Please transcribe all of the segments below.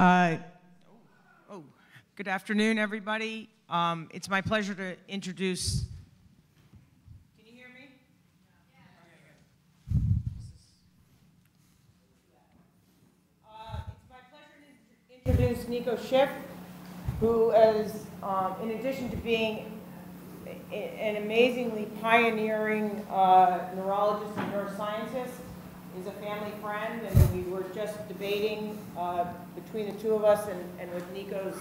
Uh, oh, good afternoon, everybody. Um, it's my pleasure to introduce. Can you hear me? Uh, it's my pleasure to introduce Nico Schiff, who is, um, in addition to being an amazingly pioneering uh, neurologist and neuroscientist, is a family friend, and we were just debating uh, between the two of us and, and with Nico's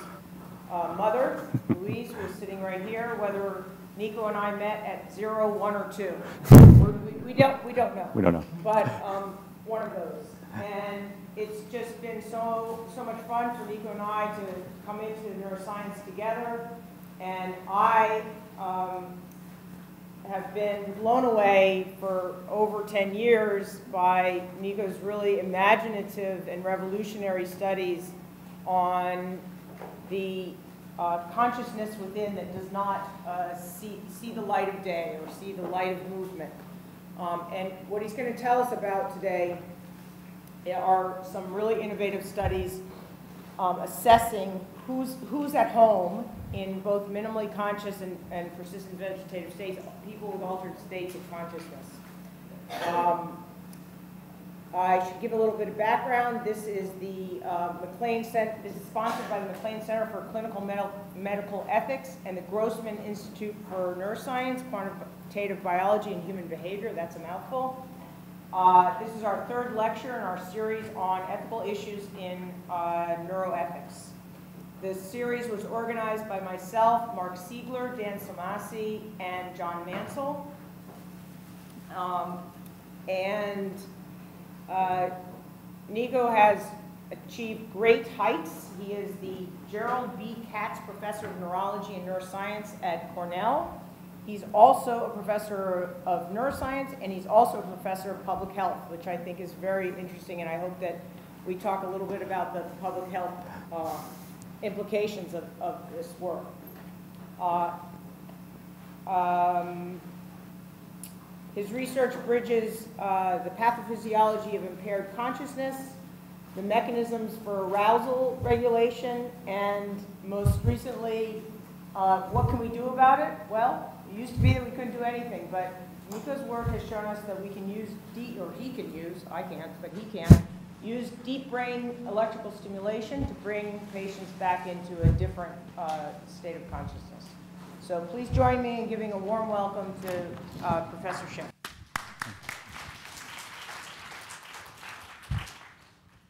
uh, mother, Louise, who is sitting right here, whether Nico and I met at zero, one, or two. We're- We we don't, we don't know. We don't know. But um, one of those. And it's just been so, so much fun for Nico and I to come into neuroscience together. And I um, have been blown away for over 10 years by Nico's really imaginative and revolutionary studies on the uh, consciousness within that does not uh, see, see the light of day or see the light of movement. Um, and what he's going to tell us about today are some really innovative studies um, assessing who's, who's at home in both minimally conscious and, and persistent vegetative states, people with altered states of consciousness. Um, I should give a little bit of background. This is the uh, MacLean Center, this is sponsored by the MacLean Center for Clinical Medi- Medical Ethics and the Grossman Institute for Neuroscience, Quantitative Biology and Human Behavior. That's a mouthful. Uh, This is our third lecture in our series on ethical issues in uh, neuroethics. This series was organized by myself, Mark Siegler, Dan Sulmasy, and John Maunsell. Um, And uh, Nico has achieved great heights. He is the Jerold B. Katz Professor of Neurology and Neuroscience at Cornell. He's also a professor of neuroscience, and he's also a professor of public health, which I think is very interesting, and I hope that we talk a little bit about the public health uh, implications of, of this work. Uh, um, his research bridges uh, the pathophysiology of impaired consciousness, the mechanisms for arousal regulation, and most recently, uh, what can we do about it? Well, it used to be that we couldn't do anything, but Nico's work has shown us that we can use deep, or he can use, I can't, but he can, use deep brain electrical stimulation to bring patients back into a different uh, state of consciousness. So please join me in giving a warm welcome to uh, Professor Schiff.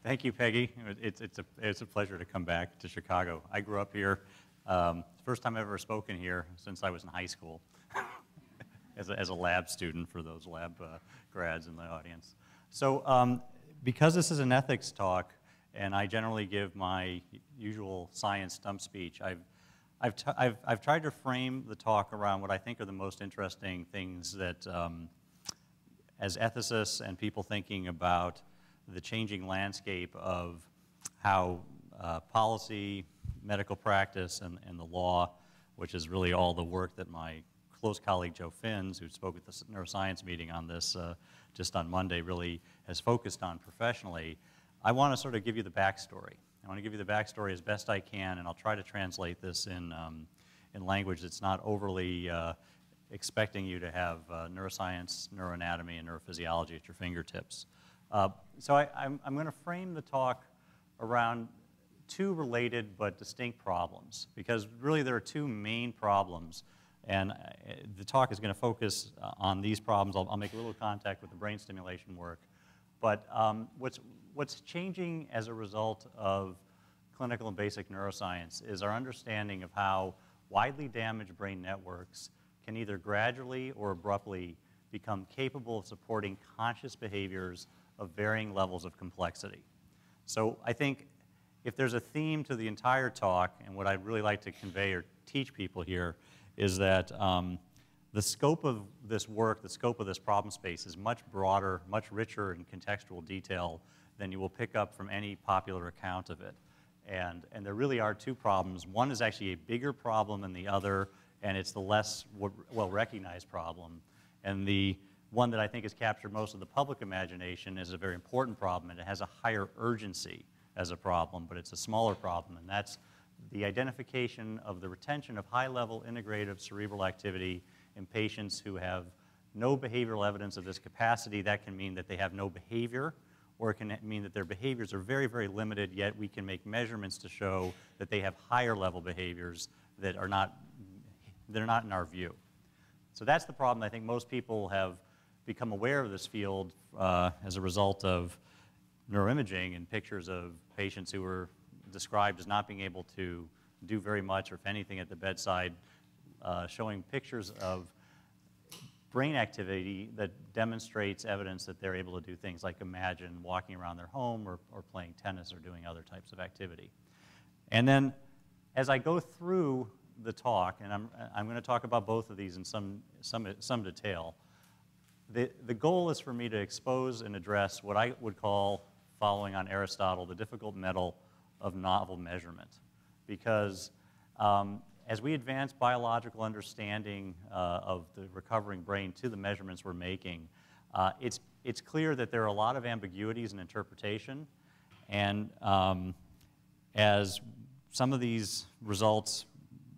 Thank you, Peggy. It's, it's, a, it's a pleasure to come back to Chicago. I grew up here. Um, first time I've ever spoken here since I was in high school as, a, as a lab student for those lab uh, grads in the audience. So um, because this is an ethics talk, and I generally give my usual science stump speech, I've, I've, t- I've, I've tried to frame the talk around what I think are the most interesting things that, um, as ethicists and people thinking about the changing landscape of how uh, policy, medical practice, and, and the law, which is really all the work that my close colleague Joe Fins, who spoke at the neuroscience meeting on this uh, just on Monday, really has focused on professionally. I want to sort of give you the backstory. I want to give you the backstory as best I can, and I'll try to translate this in, um, in language that's not overly uh, expecting you to have uh, neuroscience, neuroanatomy, and neurophysiology at your fingertips. Uh, so I, am going to frame the talk around two related but distinct problems, because really there are two main problems, and uh, the talk is going to focus uh, on these problems. I'll, I'll, make a little contact with the brain stimulation work. But um, what's, what's changing as a result of clinical and basic neuroscience is our understanding of how widely damaged brain networks can either gradually or abruptly become capable of supporting conscious behaviors of varying levels of complexity. So I think if there's a theme to the entire talk, and what I'd really like to convey or teach people here is that um, the scope of this work, the scope of this problem space is much broader, much richer in contextual detail than you will pick up from any popular account of it. And, and there really are two problems. One is actually a bigger problem than the other, and it's the less well recognized problem. And the one that I think has captured most of the public imagination is a very important problem, and it has a higher urgency as a problem, but it's a smaller problem, and that's the identification of the retention of high-level integrative cerebral activity in patients who have no behavioral evidence of this capacity. That can mean that they have no behavior, or it can mean that their behaviors are very, very limited, yet we can make measurements to show that they have higher level behaviors that are not, that are not in our view. So that's the problem. I think most people have become aware of this field uh, as a result of neuroimaging and pictures of patients who were described as not being able to do very much, or if anything, at the bedside, uh, showing pictures of brain activity that demonstrates evidence that they're able to do things like imagine walking around their home or, or playing tennis or doing other types of activity. And then as I go through the talk, and I'm, I'm going to talk about both of these in some, some, some detail, the, the goal is for me to expose and address what I would call, following on Aristotle, the difficult metal of novel measurement. Because um, as we advance biological understanding uh, of the recovering brain to the measurements we're making, uh, it's, it's clear that there are a lot of ambiguities in interpretation. And um, as some of these results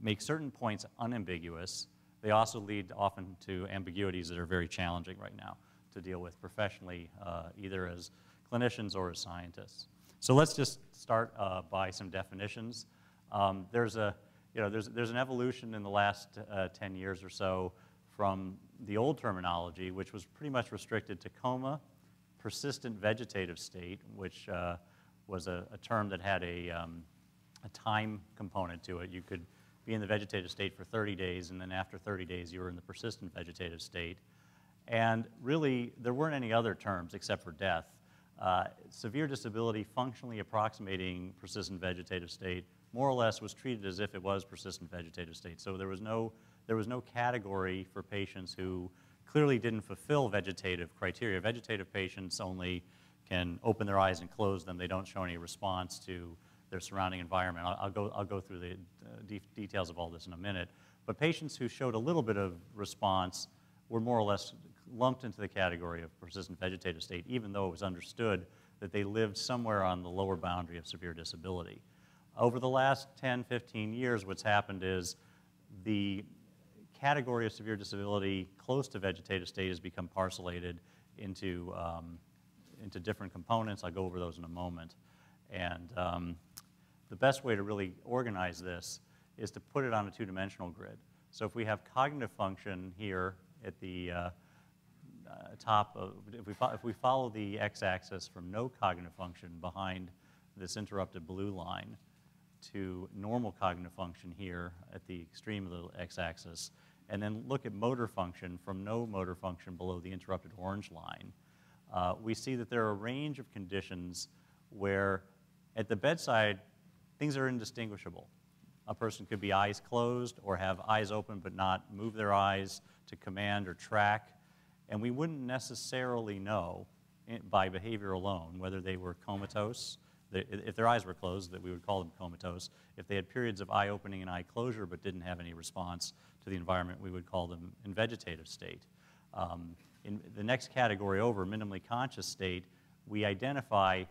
make certain points unambiguous, they also lead often to ambiguities that are very challenging right now to deal with professionally, uh, either as clinicians or as scientists. So let's just start uh, by some definitions. Um, there's a you know, there's, there's an evolution in the last uh, 10 years or so from the old terminology, which was pretty much restricted to coma, persistent vegetative state, which uh, was a, a, term that had a, um, a time component to it. You could be in the vegetative state for 30 days, and then after 30 days, you were in the persistent vegetative state. And really, there weren't any other terms except for death. Uh, severe disability functionally approximating persistent vegetative state more or less was treated as if it was persistent vegetative state. So there was no, there was no category for patients who clearly didn't fulfill vegetative criteria. Vegetative patients only can open their eyes and close them. They don't show any response to their surrounding environment. I'll, I'll go, I'll go through the uh, de details of all this in a minute. But patients who showed a little bit of response were more or less lumped into the category of persistent vegetative state, even though it was understood that they lived somewhere on the lower boundary of severe disability. Over the last 10, 15 years, what's happened is the category of severe disability close to vegetative state has become parcellated into, um, into different components. I'll go over those in a moment. And um, the best way to really organize this is to put it on a two-dimensional grid. So if we have cognitive function here at the uh, uh, top of, if we, if we follow the x-axis from no cognitive function behind this interrupted blue line, to normal cognitive function here at the extreme of the x-axis, and then look at motor function from no motor function below the interrupted orange line, uh, we see that there are a range of conditions where at the bedside, things are indistinguishable. A person could be eyes closed or have eyes open but not move their eyes to command or track, and we wouldn't necessarily know eh, by behavior alone whether they were comatose if their eyes were closed, that we would call them comatose. If they had periods of eye opening and eye closure but didn't have any response to the environment, we would call them in vegetative state. Um, in the next category over, minimally conscious state, we identify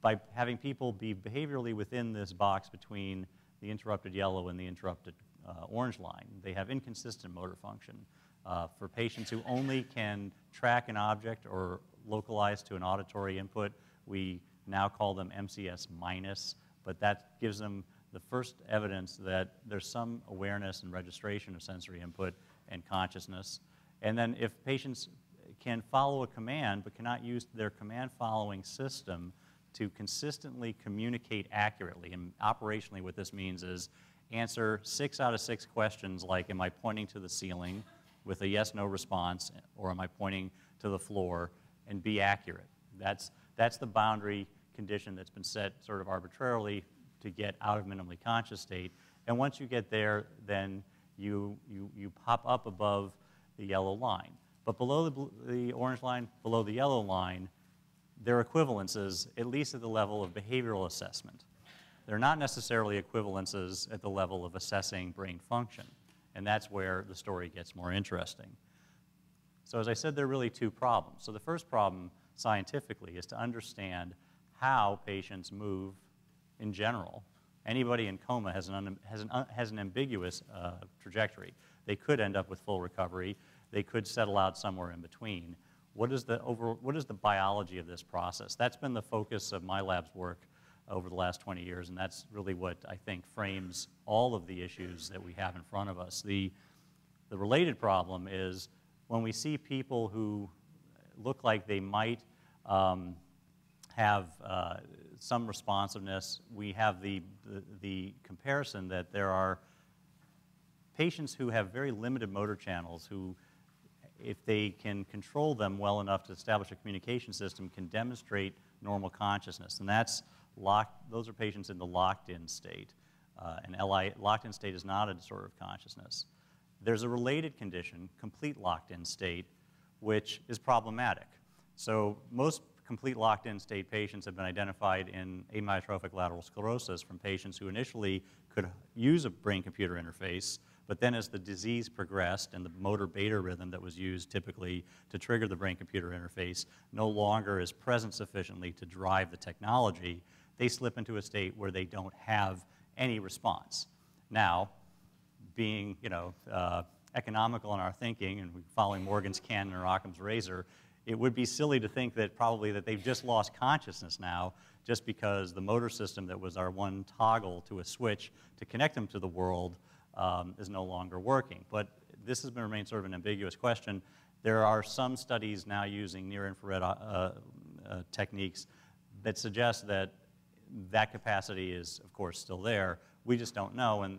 by having people be behaviorally within this box between the interrupted yellow and the interrupted uh, orange line. They have inconsistent motor function. Uh, for patients who only can track an object or localize to an auditory input, we now call them MCS minus, but that gives them the first evidence that there's some awareness and registration of sensory input and consciousness. And then if patients can follow a command but cannot use their command following system to consistently communicate accurately, and operationally what this means is answer six out of six questions like, am I pointing to the ceiling with a yes-no response, or am I pointing to the floor, and be accurate. That's, that's the boundary condition that's been set sort of arbitrarily to get out of minimally conscious state. And once you get there, then you, you, you pop up above the yellow line. But below the, the orange line, below the yellow line, there are equivalences, at least at the level of behavioral assessment. They're not necessarily equivalences at the level of assessing brain function. And that's where the story gets more interesting. So as I said, there are really two problems. So the first problem, scientifically, is to understand how patients move in general. Anybody in coma has an, un, has an, has an ambiguous uh, trajectory. They could end up with full recovery. They could settle out somewhere in between. What is the, over, what is the biology of this process? That's been the focus of my lab's work over the last 20 years, and that's really what I think frames all of the issues that we have in front of us. The, the related problem is when we see people who look like they might um, have uh, some responsiveness, we have the, the, the, comparison that there are patients who have very limited motor channels who, if they can control them well enough to establish a communication system, can demonstrate normal consciousness. And that's locked, those are patients in the locked-in state. Uh, and LI, locked-in state is not a disorder of consciousness. There's a related condition, complete locked-in state, which is problematic. So most complete locked-in state patients have been identified in amyotrophic lateral sclerosis from patients who initially could use a brain-computer interface, but then as the disease progressed and the motor beta rhythm that was used typically to trigger the brain-computer interface no longer is present sufficiently to drive the technology, they slip into a state where they don't have any response. Now, being, you know, uh, economical in our thinking and following Morgan's canon or Occam's razor, it would be silly to think that probably that they've just lost consciousness now just because the motor system that was our one toggle to a switch to connect them to the world um, is no longer working. But this has been remained sort of an ambiguous question. There are some studies now using near-infrared uh, uh, techniques that suggest that that capacity is, of course, still there. We just don't know, and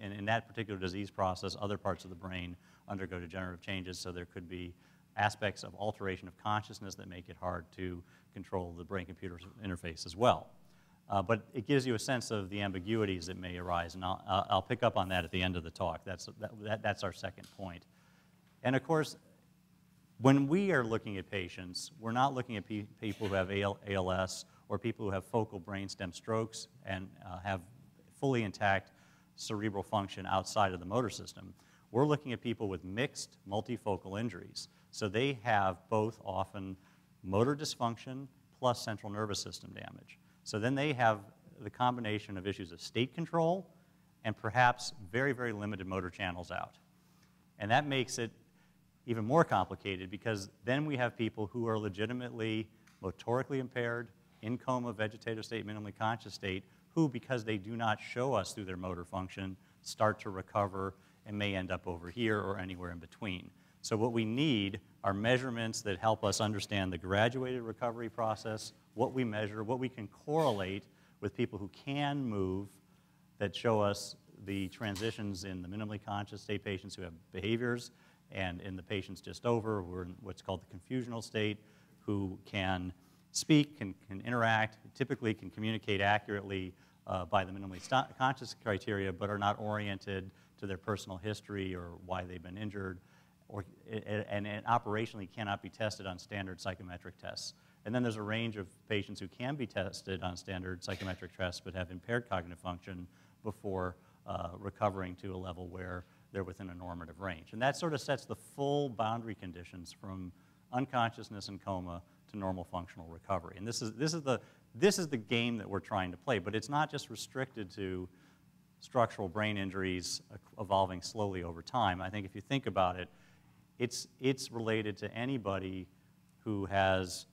in, in that particular disease process, other parts of the brain undergo degenerative changes, so there could be aspects of alteration of consciousness that make it hard to control the brain-computer interface as well. Uh, but it gives you a sense of the ambiguities that may arise, and I'll, I'll pick up on that at the end of the talk. That's, that, that, that's our second point. And of course, when we are looking at patients, we're not looking at pe people who have AL ALS or people who have focal brainstem strokes and uh, have fully intact cerebral function outside of the motor system. We're looking at people with mixed multifocal injuries. So they have both often motor dysfunction plus central nervous system damage. So then they have the combination of issues of state control and perhaps very, very limited motor channels out. And that makes it even more complicated because then we have people who are legitimately motorically impaired, in coma, vegetative state, minimally conscious state, who, because they do not show us through their motor function, start to recover and may end up over here or anywhere in between. So what we need are measurements that help us understand the graduated recovery process, what we measure, what we can correlate with people who can move that show us the transitions in the minimally conscious state patients who have behaviors and in the patients just over who are in what's called the confusional state who can speak, can, can interact, typically can communicate accurately uh, by the minimally conscious criteria, but are not oriented to their personal history or why they've been injured, or, and, and operationally cannot be tested on standard psychometric tests. And then there's a range of patients who can be tested on standard psychometric tests but have impaired cognitive function before uh, recovering to a level where they're within a normative range. And that sort of sets the full boundary conditions from unconsciousness and coma to normal functional recovery. And this is, this is, the, this is the game that we're trying to play, but it's not just restricted to structural brain injuries evolving slowly over time. I think if you think about it, it's, it's related to anybody who has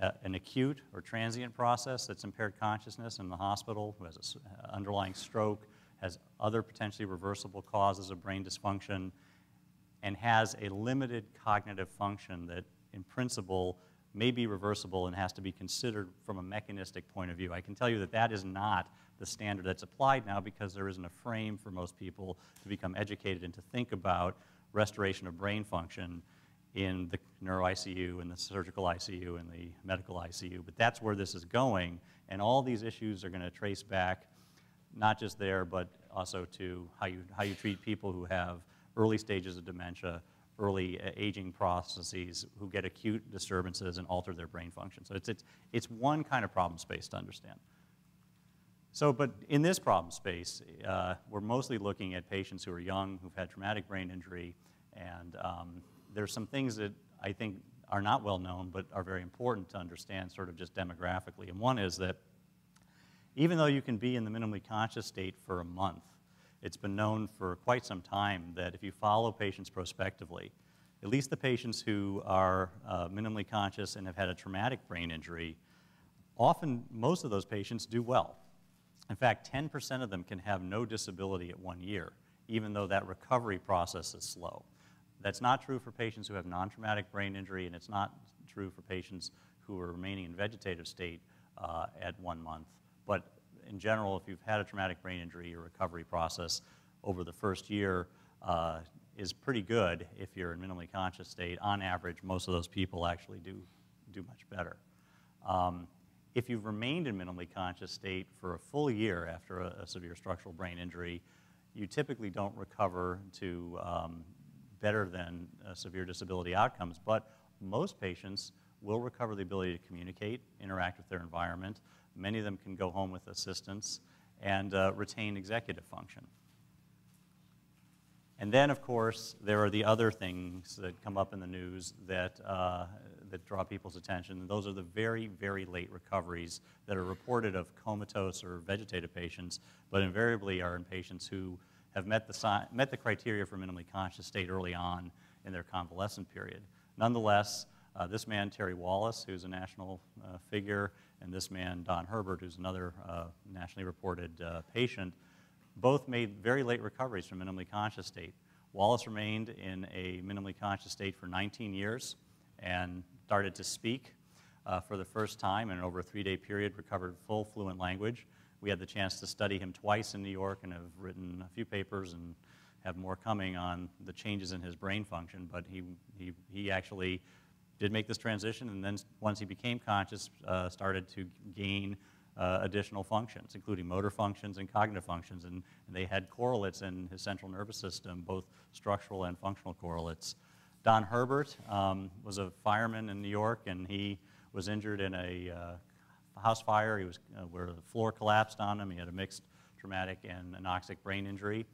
a, an acute or transient process that's impaired consciousness in the hospital, who has an underlying stroke, has other potentially reversible causes of brain dysfunction, and has a limited cognitive function that, in principle, may be reversible and has to be considered from a mechanistic point of view. I can tell you that that is not the standard that's applied now because there isn't a frame for most people to become educated and to think about restoration of brain function in the neuro ICU and the surgical ICU and the medical ICU. But that's where this is going, and all these issues are going to trace back not just there, but also to how you, how you treat people who have early stages of dementia, early uh, aging processes who get acute disturbances and alter their brain function. So it's, it's, it's one kind of problem space to understand. So, but in this problem space, uh, we're mostly looking at patients who are young, who've had traumatic brain injury, and um, there's some things that I think are not well known but are very important to understand sort of just demographically. And one is that even though you can be in the minimally conscious state for a month, it's been known for quite some time that if you follow patients prospectively, at least the patients who are uh, minimally conscious and have had a traumatic brain injury, often most of those patients do well. In fact, 10% of them can have no disability at one year, even though that recovery process is slow. That's not true for patients who have non-traumatic brain injury, and it's not true for patients who are remaining in vegetative state uh, at one month. But in general, if you've had a traumatic brain injury, your recovery process over the first year uh, is pretty good if you're in minimally conscious state. On average, most of those people actually do, do much better. Um, if you've remained in minimally conscious state for a full year after a, a severe structural brain injury, you typically don't recover to um, better than uh, severe disability outcomes, but most patients will recover the ability to communicate, interact with their environment. Many of them can go home with assistance and uh, retain executive function. And then, of course, there are the other things that come up in the news that, uh, that draw people's attention. Those are the very, very late recoveries that are reported of comatose or vegetative patients, but invariably are in patients who have met the, met the criteria for minimally conscious state early on in their convalescent period. Nonetheless, uh, this man, Terry Wallis, who's a national uh, figure, and this man, Don Herbert, who's another uh, nationally reported uh, patient, both made very late recoveries from minimally conscious state. Wallis remained in a minimally conscious state for 19 years and started to speak uh, for the first time in over a three-day period recovered full fluent language. We had the chance to study him twice in New York and have written a few papers and have more coming on the changes in his brain function, but he, he, he actually did make this transition and then once he became conscious, uh, started to gain uh, additional functions, including motor functions and cognitive functions, and, and, they had correlates in his central nervous system, both structural and functional correlates. Don Herbert um, was a fireman in New York, and he was injured in a uh, house fire. He was, uh, where the floor collapsed on him. He had a mixed traumatic and anoxic brain injury.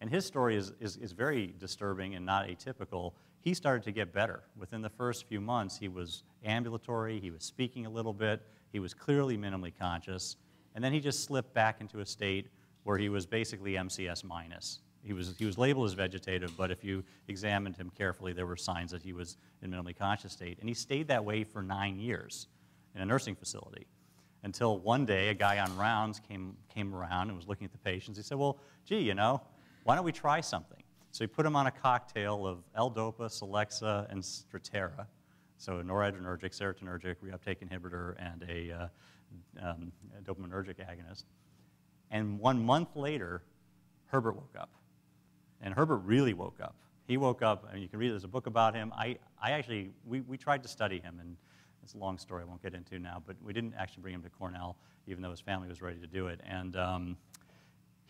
And his story is, is, is, very disturbing and not atypical. He started to get better. Within the first few months, he was ambulatory, he was speaking a little bit, he was clearly minimally conscious, and then he just slipped back into a state where he was basically MCS minus. He was, he was labeled as vegetative, but if you examined him carefully, there were signs that he was in minimally conscious state. And he stayed that way for nine years in a nursing facility until one day a guy on rounds came, came around and was looking at the patients. He said, well, gee, you know, why don't we try something? So he put him on a cocktail of L-DOPA, Celexa, and Strattera. So a noradrenergic, serotonergic, reuptake inhibitor, and a, uh, um, a dopaminergic agonist. And one month later, Herbert woke up. And Herbert really woke up. He woke up, and you can read, there's a book about him. I, I actually, we, we tried to study him, and it's a long story I won't get into now, but we didn't actually bring him to Cornell, even though his family was ready to do it. And um,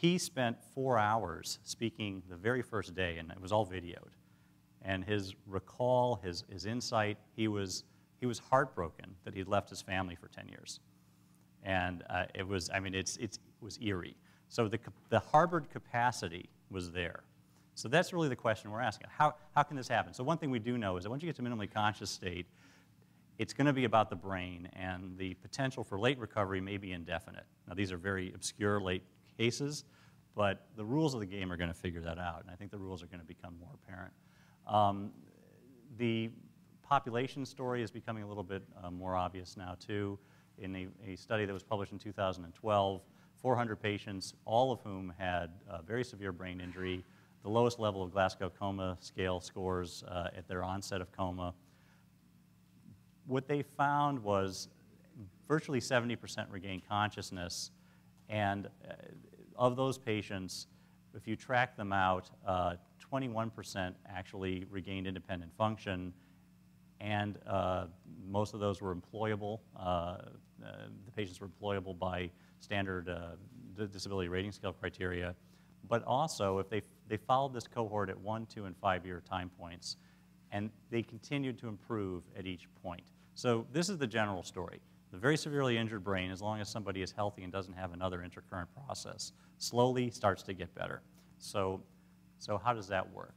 he spent four hours speaking the very first day, and it was all videoed. And his recall, his, his insight, he was, he was heartbroken that he'd left his family for 10 years. And uh, it was, I mean, it's, it's, it was eerie. So the, the harbored capacity was there. So that's really the question we're asking. How, how can this happen? So one thing we do know is that once you get to minimally conscious state, it's going to be about the brain, and the potential for late recovery may be indefinite. Now, these are very obscure late cases, but the rules of the game are going to figure that out, and I think the rules are going to become more apparent. Um, the population story is becoming a little bit uh, more obvious now, too. In a, a, study that was published in 2012, 400 patients, all of whom had very severe brain injury, the lowest level of Glasgow Coma Scale scores uh, at their onset of coma, what they found was virtually 70% regained consciousness. And uh, of those patients, if you track them out, 21% uh, actually regained independent function. And uh, most of those were employable. Uh, the patients were employable by standard disability rating scale criteria. But also, if they, they followed this cohort at one, two, and five year time points, and they continued to improve at each point. So this is the general story. The very severely injured brain, as long as somebody is healthy and doesn't have another intercurrent process, slowly starts to get better. So, so how does that work?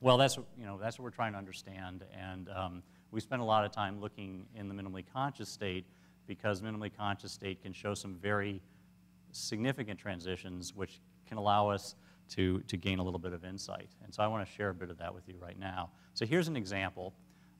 Well, that's, you know, that's what we're trying to understand. And um, We spend a lot of time looking in the minimally conscious state because minimally conscious state can show some very significant transitions which can allow us to, to gain a little bit of insight. And so I want to share a bit of that with you right now. So here's an example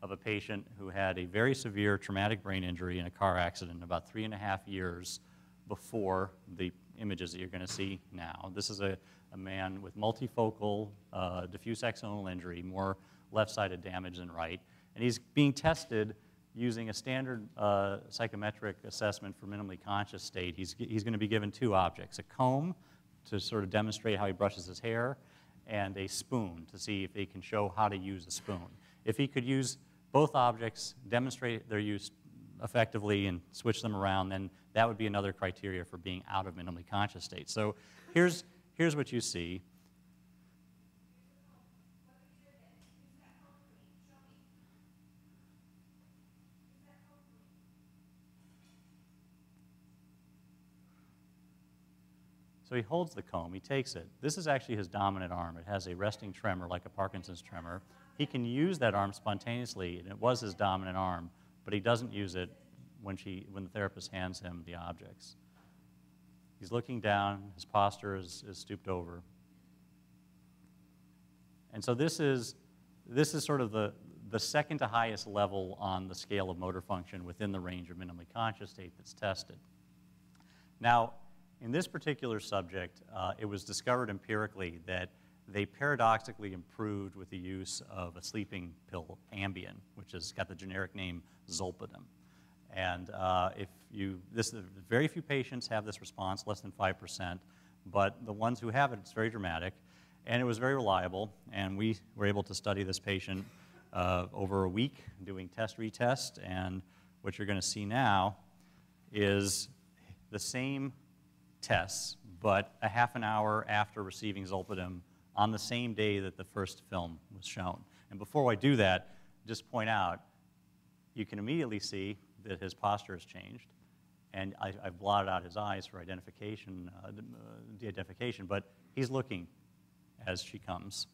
of a patient who had a very severe traumatic brain injury in a car accident about three and a half years before the images that you're going to see now. This is a, a man with multifocal uh, diffuse axonal injury, more left-sided damage than right. And he's being tested using a standard uh, psychometric assessment for minimally conscious state. He's, he's going to be given two objects, a comb to sort of demonstrate how he brushes his hair, and a spoon to see if he can show how to use a spoon. If he could use both objects, demonstrate their use effectively and switch them around, then that would be another criteria for being out of minimally conscious state. So here's, here's what you see. So he holds the comb, he takes it. This is actually his dominant arm. It has a resting tremor like a Parkinson's tremor. He can use that arm spontaneously, and it was his dominant arm, but he doesn't use it when, she, when the therapist hands him the objects. He's looking down, his posture is, is stooped over. And so this is, this is sort of the, the second to highest level on the scale of motor function within the range of minimally conscious state that's tested. Now, in this particular subject, uh, it was discovered empirically that they paradoxically improved with the use of a sleeping pill, Ambien, which has got the generic name Zolpidem. And uh, if you, this, very few patients have this response, less than 5%, but the ones who have it, it's very dramatic. And it was very reliable, and we were able to study this patient uh, over a week, doing test retest, and what you're going to see now is the same tests, but a half an hour after receiving Zolpidem on the same day that the first film was shown. And before I do that, just point out, you can immediately see that his posture has changed. And I, have blotted out his eyes for identification, uh, de-identification, but he's looking as she comes.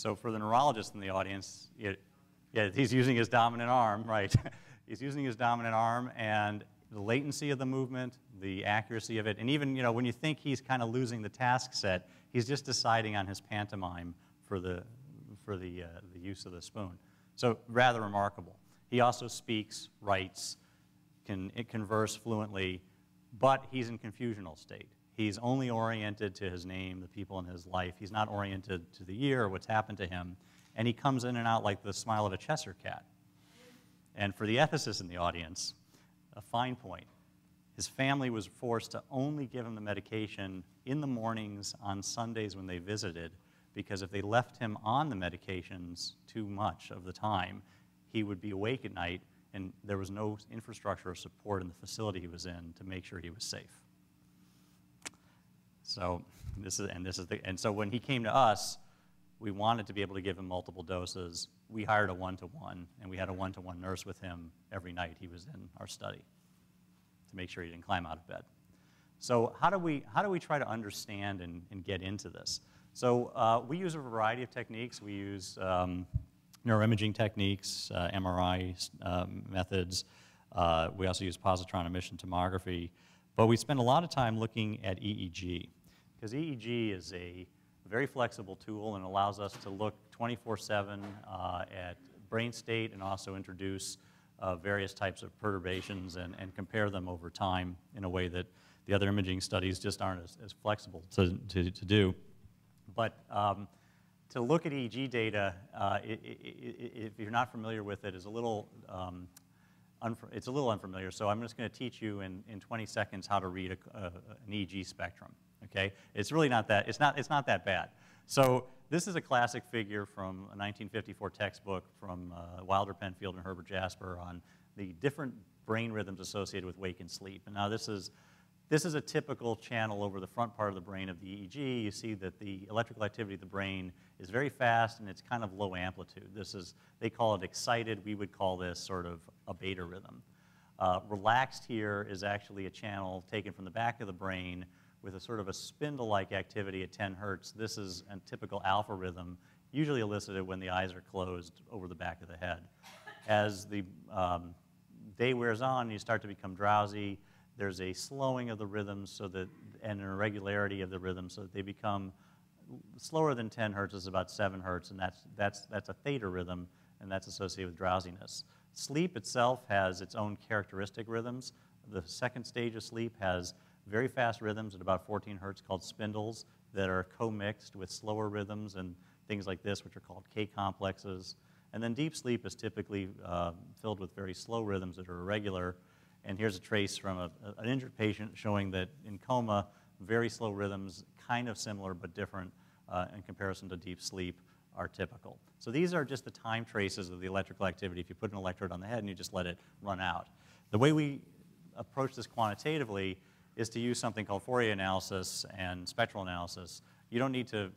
So for the neurologist in the audience, it, yeah, he's using his dominant arm, right? he's using his dominant arm, and the latency of the movement, the accuracy of it, and even you know when you think he's kind of losing the task set, he's just deciding on his pantomime for the for the uh, the use of the spoon. So rather remarkable. He also speaks, writes, can converse fluently, but he's in confusional state. He's only oriented to his name, the people in his life. He's not oriented to the year or what's happened to him. And he comes in and out like the smile of a Cheshire cat. And for the ethicists in the audience, a fine point. His family was forced to only give him the medication in the mornings on Sundays when they visited, because if they left him on the medications too much of the time, he would be awake at night, and there was no infrastructure or support in the facility he was in to make sure he was safe. So this is, and this is the, and so when he came to us, we wanted to be able to give him multiple doses. We hired a one-to-one, and we had a one-to-one nurse with him every night he was in our study to make sure he didn't climb out of bed. So how do we, how do we try to understand and, and get into this? So uh, we use a variety of techniques. We use um, neuroimaging techniques, uh, MRI um, methods. Uh, we also use positron emission tomography. But we spend a lot of time looking at EEG because EEG is a very flexible tool and allows us to look 24-7 uh, at brain state and also introduce uh, various types of perturbations and, and compare them over time in a way that the other imaging studies just aren't as, as flexible to, to, to, do. But um, to look at EEG data, uh, it, it, it, if you're not familiar with it, is a little, um, it's a little unfamiliar. So I'm just going to teach you in, in 20 seconds how to read a, an EEG spectrum okay? It's really not that, it's not, it's not that bad. So this is a classic figure from a 1954 textbook from uh, Wilder Penfield and Herbert Jasper on the different brain rhythms associated with wake and sleep. And now this is This is a typical channel over the front part of the brain of the EEG. You see that the electrical activity of the brain is very fast and it's kind of low amplitude. This is, they call it excited. We would call this sort of a beta rhythm. Uh, relaxed here is actually a channel taken from the back of the brain with a sort of a spindle-like activity at 10 hertz. This is a typical alpha rhythm, usually elicited when the eyes are closed over the back of the head. As the um, day wears on, you start to become drowsy. There's a slowing of the rhythms so that, and an irregularity of the rhythms so that they become slower than 10 hertz is about 7 hertz, and that's, that's, that's a theta rhythm, and that's associated with drowsiness. Sleep itself has its own characteristic rhythms. The second stage of sleep has very fast rhythms at about 14 hertz called spindles that are co-mixed with slower rhythms and things like this, which are called K-complexes. And then deep sleep is typically uh, filled with very slow rhythms that are irregular. And here's a trace from a, an injured patient showing that in coma, very slow rhythms, kind of similar but different uh, in comparison to deep sleep, are typical. So these are just the time traces of the electrical activity if you put an electrode on the head and you just let it run out. The way we approach this quantitatively is to use something called Fourier analysis and spectral analysis. You don't need to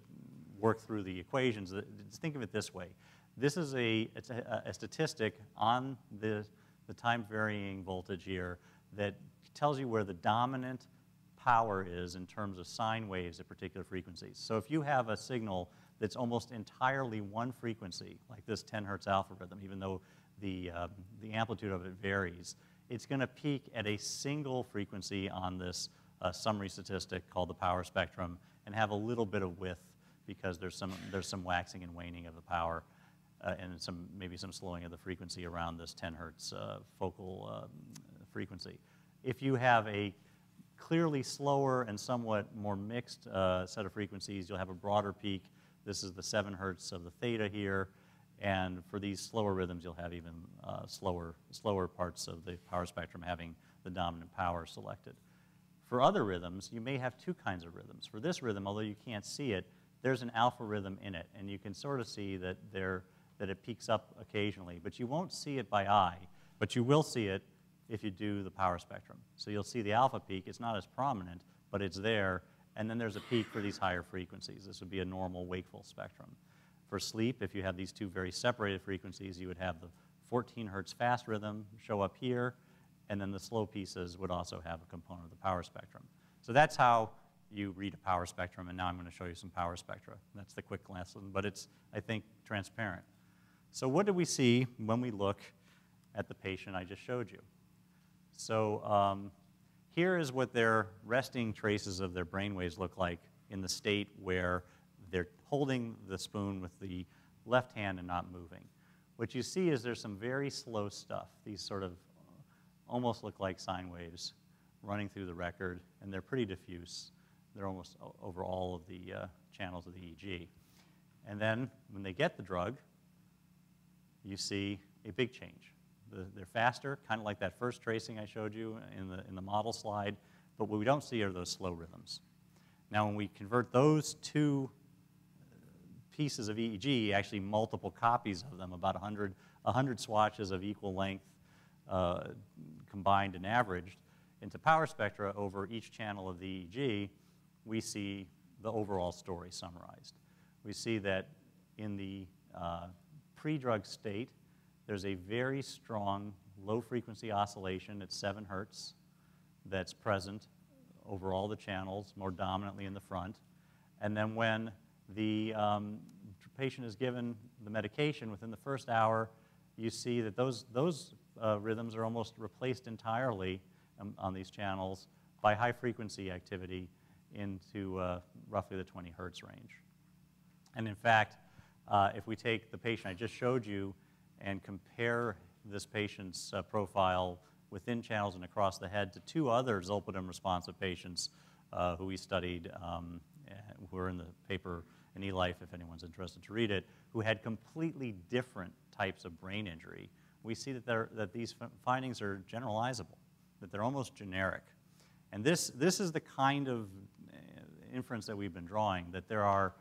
work through the equations. Just think of it this way. This is a, a, a statistic on the, the time varying voltage here that tells you where the dominant power is in terms of sine waves at particular frequencies. So if you have a signal that's almost entirely one frequency, like this 10 hertz alpha rhythm, even though the, uh, the amplitude of it varies, it's going to peak at a single frequency on this uh, summary statistic called the power spectrum and have a little bit of width because there's some, there's some waxing and waning of the power uh, and some, maybe some slowing of the frequency around this 10 hertz uh, focal um, frequency. If you have a clearly slower and somewhat more mixed uh, set of frequencies, you'll have a broader peak. This is the 7 hertz of the theta here. And for these slower rhythms, you'll have even uh, slower, slower parts of the power spectrum having the dominant power selected. For other rhythms, you may have two kinds of rhythms. For this rhythm, although you can't see it, there's an alpha rhythm in it, and you can sort of see that, there, that it peaks up occasionally, but you won't see it by eye, but you will see it if you do the power spectrum. So you'll see the alpha peak. It's not as prominent, but it's there, and then there's a peak for these higher frequencies. This would be a normal wakeful spectrum. For sleep, if you have these two very separated frequencies, you would have the 14 hertz fast rhythm show up here, and then the slow pieces would also have a component of the power spectrum. So that's how you read a power spectrum, and now I'm going to show you some power spectra. That's the quick lesson, but it's, I think, transparent. So what do we see when we look at the patient I just showed you? So um, here is what their resting traces of their brainwaves look like in the state where they're holding the spoon with the left hand and not moving. What you see is there's some very slow stuff. These sort of almost look like sine waves running through the record, and they're pretty diffuse. They're almost over all of the uh, channels of the EEG. And then when they get the drug, you see a big change. The, they're faster, kind of like that first tracing I showed you in the, in the model slide, but what we don't see are those slow rhythms. Now, when we convert those two pieces of EEG, actually multiple copies of them, about 100, 100 swatches of equal length uh, combined and averaged, into power spectra over each channel of the EEG, we see the overall story summarized. We see that in the uh, pre-drug state, there's a very strong low-frequency oscillation at 7 hertz that's present over all the channels, more dominantly in the front. And then when the um, patient is given the medication within the first hour, you see that those, those uh, rhythms are almost replaced entirely um, on these channels by high frequency activity into uh, roughly the 20 hertz range. And in fact, uh, if we take the patient I just showed you and compare this patient's uh, profile within channels and across the head to two other zolpidem responsive patients uh, who we studied um, who are in the paper in eLife, if anyone's interested to read it, who had completely different types of brain injury, we see that, that these findings are generalizable, that they're almost generic. And this, this is the kind of uh, inference that we've been drawing, that there are,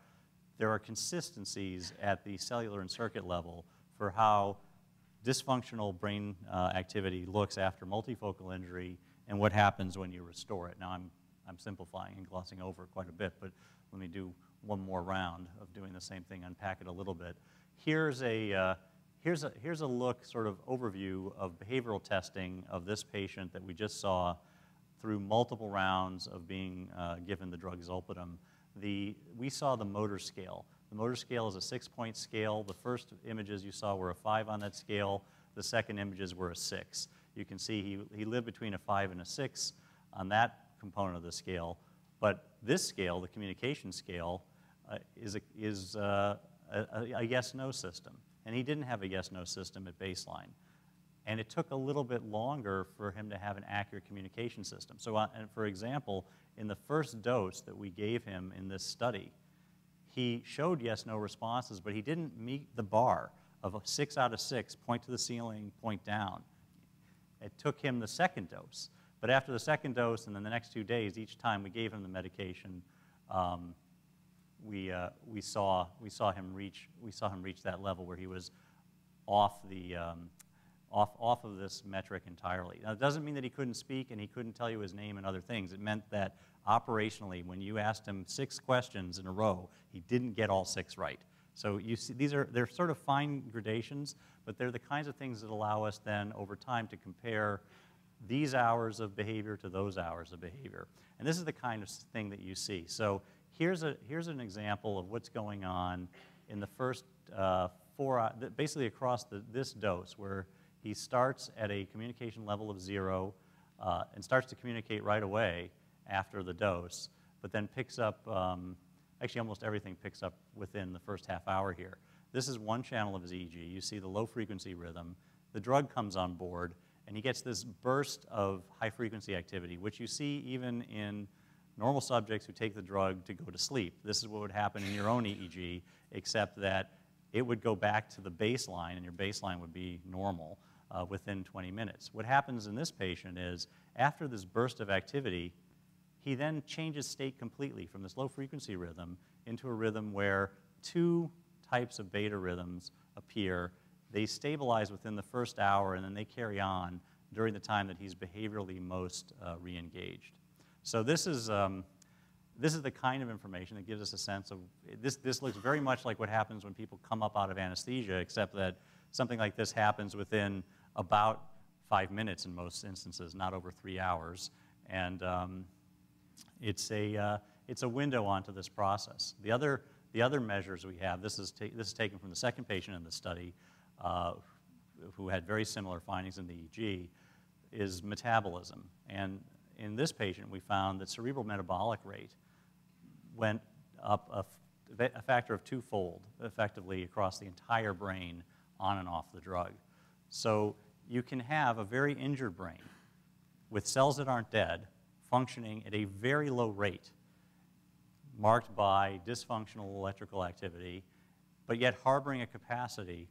there are consistencies at the cellular and circuit level for how dysfunctional brain uh, activity looks after multifocal injury and what happens when you restore it. Now, I'm, I'm simplifying and glossing over quite a bit, but let me do one more round of doing the same thing, unpack it a little bit. Here's a, uh, here's a, here's a look, sort of overview of behavioral testing of this patient that we just saw through multiple rounds of being uh, given the drug zolpidem. The, we saw the motor scale. The motor scale is a six-point scale. The first images you saw were a five on that scale. The second images were a six. You can see he, he lived between a five and a six on that component of the scale. But this scale, the communication scale, uh, is, a, is uh, a, a yes-no system. And he didn't have a yes-no system at baseline. And it took a little bit longer for him to have an accurate communication system. So, uh, and for example, in the first dose that we gave him in this study, he showed yes-no responses, but he didn't meet the bar of a six out of six, point to the ceiling, point down. It took him the second dose. But after the second dose and then the next two days, each time we gave him the medication, um, we, uh, we, saw, we, saw him reach, we saw him reach that level where he was off, the, um, off, off of this metric entirely. Now, it doesn't mean that he couldn't speak and he couldn't tell you his name and other things. It meant that operationally, when you asked him six questions in a row, he didn't get all six right. So you see, these are, they're sort of fine gradations, but they're the kinds of things that allow us then over time to compare these hours of behavior to those hours of behavior. And this is the kind of thing that you see. So here's, a, here's an example of what's going on in the first uh, four, basically across the, this dose, where he starts at a communication level of zero uh, and starts to communicate right away after the dose, but then picks up, um, actually almost everything picks up within the first half hour here. This is one channel of his EEG. You see the low frequency rhythm. The drug comes on board, and he gets this burst of high frequency activity, which you see even in normal subjects who take the drug to go to sleep. This is what would happen in your own EEG, except that it would go back to the baseline, and your baseline would be normal uh, within 20 minutes. What happens in this patient is after this burst of activity, he then changes state completely from this low frequency rhythm into a rhythm where two types of beta rhythms appear. They stabilize within the first hour and then they carry on during the time that he's behaviorally most uh, re engaged. So, this is, um, this is the kind of information that gives us a sense of this, this looks very much like what happens when people come up out of anesthesia, except that something like this happens within about five minutes in most instances, not over three hours. And um, it's, a, uh, it's a window onto this process. The other, the other measures we have, this is, this is taken from the second patient in the study uh, who had very similar findings in the EEG, is metabolism. And in this patient, we found that cerebral metabolic rate went up a, a factor of twofold, effectively across the entire brain on and off the drug. So you can have a very injured brain with cells that aren't dead functioning at a very low rate, marked by dysfunctional electrical activity, but yet harboring a capacity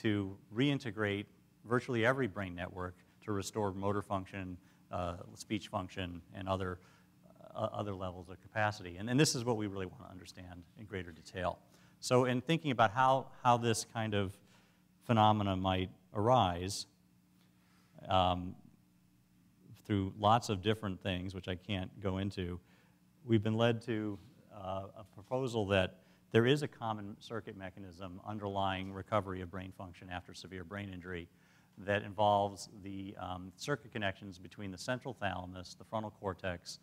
to reintegrate virtually every brain network to restore motor function, uh, speech function, and other, uh, other levels of capacity. And, and this is what we really want to understand in greater detail. So in thinking about how, how this kind of phenomena might arise um, through lots of different things, which I can't go into, we've been led to uh, a proposal that there is a common circuit mechanism underlying recovery of brain function after severe brain injury that involves the um, circuit connections between the central thalamus, the frontal cortex,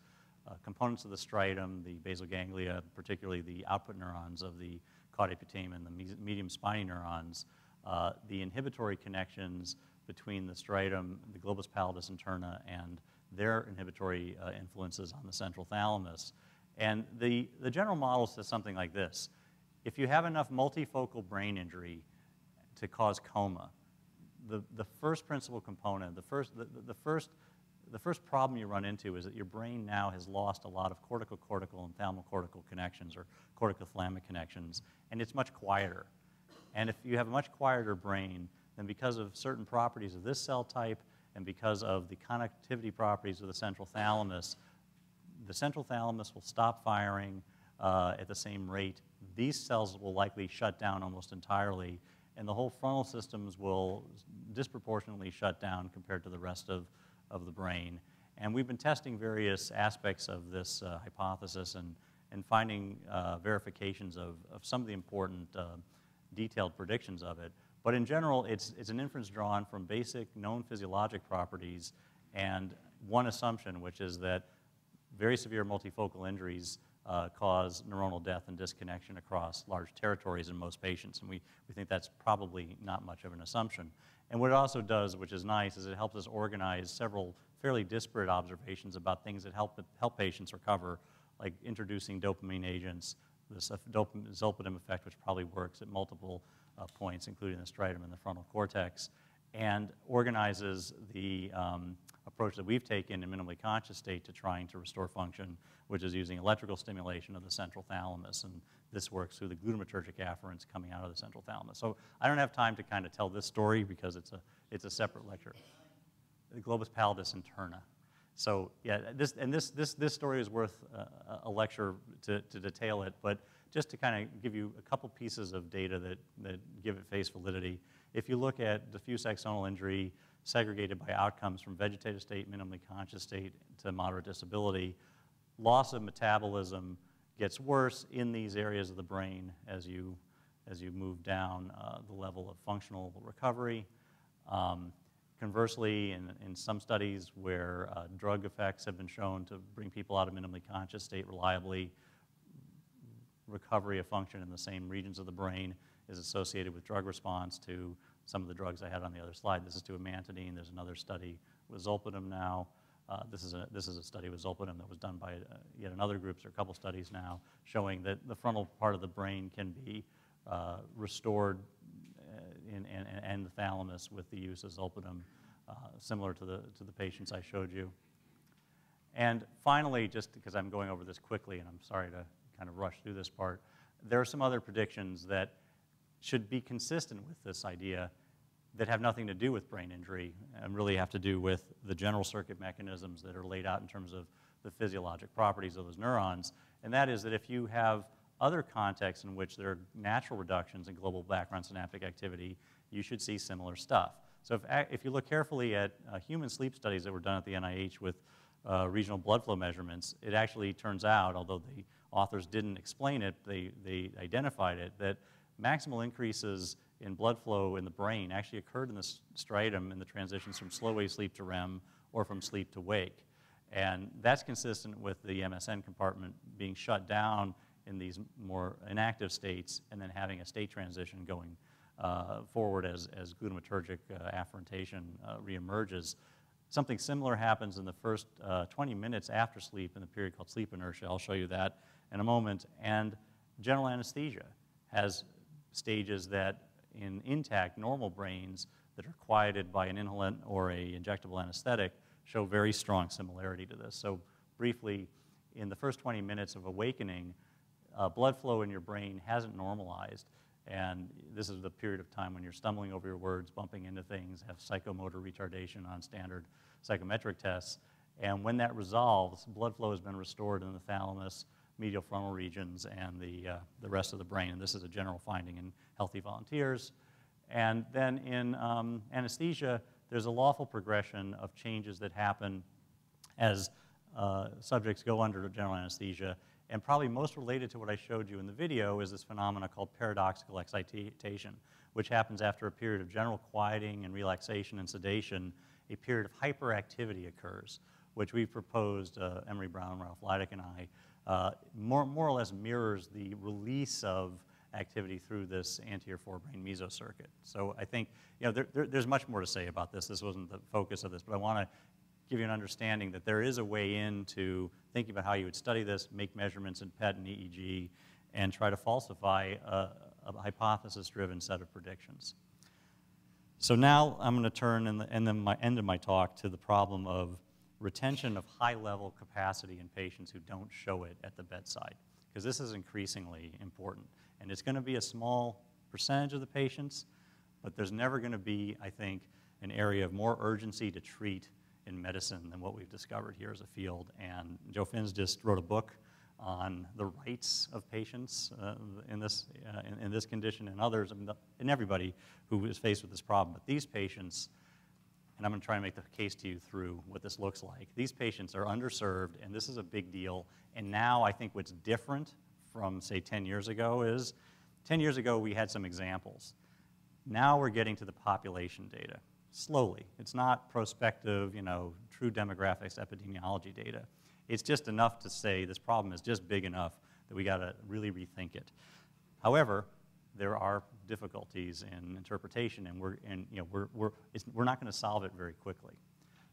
uh, components of the striatum, the basal ganglia, particularly the output neurons of the caudate putamen, the medium spiny neurons, uh, the inhibitory connections between the striatum, the globus pallidus interna, and their inhibitory uh, influences on the central thalamus. And the, the general model says something like this. If you have enough multifocal brain injury to cause coma, the, the first principal component, the first, the, the, first, the first problem you run into is that your brain now has lost a lot of cortical-cortical and thalamocortical connections or corticothalamic connections, and it's much quieter. And if you have a much quieter brain, then because of certain properties of this cell type and because of the connectivity properties of the central thalamus, the central thalamus will stop firing uh, at the same rate. These cells will likely shut down almost entirely, and the whole frontal systems will disproportionately shut down compared to the rest of, of the brain. And we've been testing various aspects of this uh, hypothesis and, and finding uh, verifications of, of some of the important uh, detailed predictions of it. But in general, it's, it's an inference drawn from basic known physiologic properties and one assumption, which is that very severe multifocal injuries uh, cause neuronal death and disconnection across large territories in most patients. And we, we think that's probably not much of an assumption. And what it also does, which is nice, is it helps us organize several fairly disparate observations about things that help, help patients recover, like introducing dopamine agents, this zolpidem effect, which probably works at multiple uh, points, including the striatum and the frontal cortex, and organizes the um, approach that we've taken in minimally conscious state to trying to restore function, which is using electrical stimulation of the central thalamus. And this works through the glutamatergic afferents coming out of the central thalamus. So I don't have time to kind of tell this story because it's a, it's a separate lecture. The globus pallidus interna. So yeah, this, and this, this, this story is worth a, a lecture to, to detail it, but just to kind of give you a couple pieces of data that, that give it face validity. If you look at diffuse axonal injury segregated by outcomes from vegetative state, minimally conscious state to moderate disability, loss of metabolism gets worse in these areas of the brain as you, as you move down uh, the level of functional recovery. Um, conversely, in, in some studies where uh, drug effects have been shown to bring people out of minimally conscious state reliably, recovery of function in the same regions of the brain is associated with drug response to some of the drugs I had on the other slide. This is to amantadine. There's another study with zolpidem now. Uh, this, is a, this is a study with zolpidem that was done by uh, yet another group. Are a couple studies now showing that the frontal part of the brain can be uh, restored uh, in, in, and the thalamus with the use of zolpidem, uh, similar to the, to the patients I showed you. And finally, just because I'm going over this quickly, and I'm sorry to kind of rush through this part, there are some other predictions that should be consistent with this idea that have nothing to do with brain injury and really have to do with the general circuit mechanisms that are laid out in terms of the physiologic properties of those neurons. And that is that if you have other contexts in which there are natural reductions in global background synaptic activity, you should see similar stuff. So if, if you look carefully at uh, human sleep studies that were done at the NIH with uh, regional blood flow measurements, it actually turns out, although the authors didn't explain it, they, they identified it, that maximal increases in blood flow in the brain actually occurred in the striatum in the transitions from slow wave sleep to REM or from sleep to wake. And that's consistent with the MSN compartment being shut down in these more inactive states and then having a state transition going uh, forward as, as glutamatergic uh, afferentation uh, reemerges. Something similar happens in the first uh, 20 minutes after sleep in the period called sleep inertia. I'll show you that in a moment. And general anesthesia has stages that in intact normal brains that are quieted by an inhalant or a injectable anesthetic show very strong similarity to this. So briefly, in the first 20 minutes of awakening, uh, blood flow in your brain hasn't normalized. And this is the period of time when you're stumbling over your words, bumping into things, have psychomotor retardation on standard psychometric tests. And when that resolves, blood flow has been restored in the thalamus, medial frontal regions, and the, uh, the rest of the brain. And this is a general finding in healthy volunteers. And then in um, anesthesia, there's a lawful progression of changes that happen as uh, subjects go under general anesthesia. And probably most related to what I showed you in the video is this phenomena called paradoxical excitation, which happens after a period of general quieting and relaxation and sedation, a period of hyperactivity occurs, which we've proposed, uh, Emery Brown, Ralph Lydic, and I, uh, more, more or less mirrors the release of activity through this anterior forebrain mesocircuit. So I think you know, there, there, there's much more to say about this. This wasn't the focus of this, but I want to give you an understanding that there is a way into thinking about how you would study this, make measurements in PET and EEG, and try to falsify a, a hypothesis-driven set of predictions. So now I'm going to turn in the, in the my, end of my talk to the problem of retention of high-level capacity in patients who don't show it at the bedside, because this is increasingly important. And it's going to be a small percentage of the patients, but there's never going to be, I think, an area of more urgency to treat in medicine than what we've discovered here as a field. And Joe Fins just wrote a book on the rights of patients uh, in, this, uh, in, in, this condition and others, I mean, and everybody who is faced with this problem. But these patients and I'm going to try and make the case to you through what this looks like. These patients are underserved, and this is a big deal. And now I think what's different from, say, 10 years ago is 10 years ago we had some examples. Now we're getting to the population data slowly. It's not prospective, you know, true demographics, epidemiology data. It's just enough to say this problem is just big enough that we got to really rethink it. However, there are difficulties in interpretation, and we're, and, you know, we're, we're, we're not going to solve it very quickly.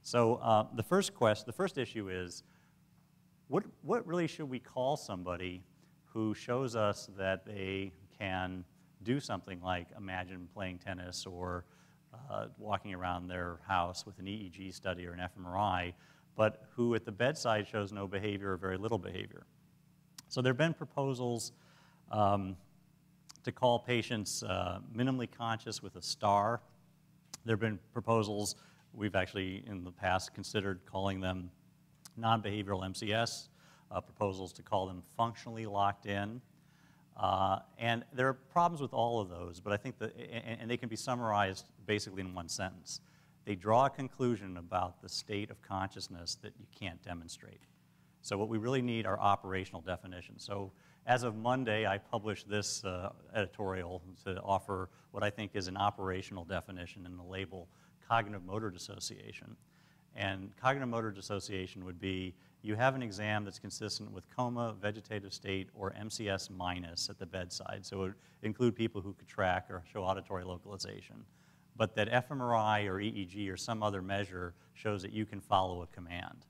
So uh, the first quest, the first issue is, what, what really should we call somebody who shows us that they can do something like imagine playing tennis or uh, walking around their house with an EEG study or an fMRI, but who at the bedside shows no behavior or very little behavior. So there have been proposals um, to call patients uh, minimally conscious with a star. There have been proposals, we've actually in the past considered calling them non-behavioral MCS, uh, proposals to call them functionally locked in. Uh, and there are problems with all of those, but I think that, and, and they can be summarized basically in one sentence. They draw a conclusion about the state of consciousness that you can't demonstrate. So what we really need are operational definitions. So as of Monday, I published this uh, editorial to offer what I think is an operational definition in the label cognitive motor dissociation. And cognitive motor dissociation would be you have an exam that's consistent with coma, vegetative state, or MCS minus at the bedside. So it would include people who could track or show auditory localization. But that fMRI or EEG or some other measure shows that you can follow a command.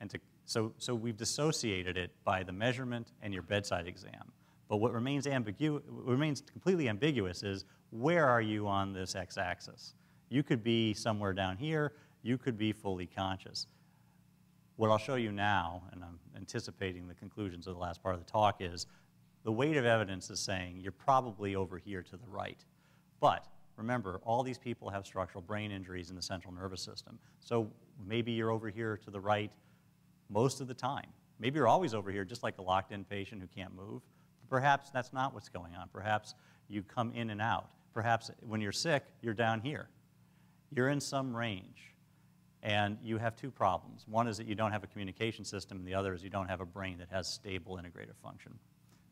And to so, so we've dissociated it by the measurement and your bedside exam. But what remains, ambigu- remains completely ambiguous is where are you on this x-axis? You could be somewhere down here, you could be fully conscious. What I'll show you now, and I'm anticipating the conclusions of the last part of the talk, is the weight of evidence is saying you're probably over here to the right. But remember, all these people have structural brain injuries in the central nervous system. So maybe you're over here to the right most of the time. Maybe you're always over here just like a locked in patient who can't move. Perhaps that's not what's going on. Perhaps you come in and out. Perhaps when you're sick, you're down here. You're in some range. And you have two problems. One is that you don't have a communication system, and the other is you don't have a brain that has stable integrative function.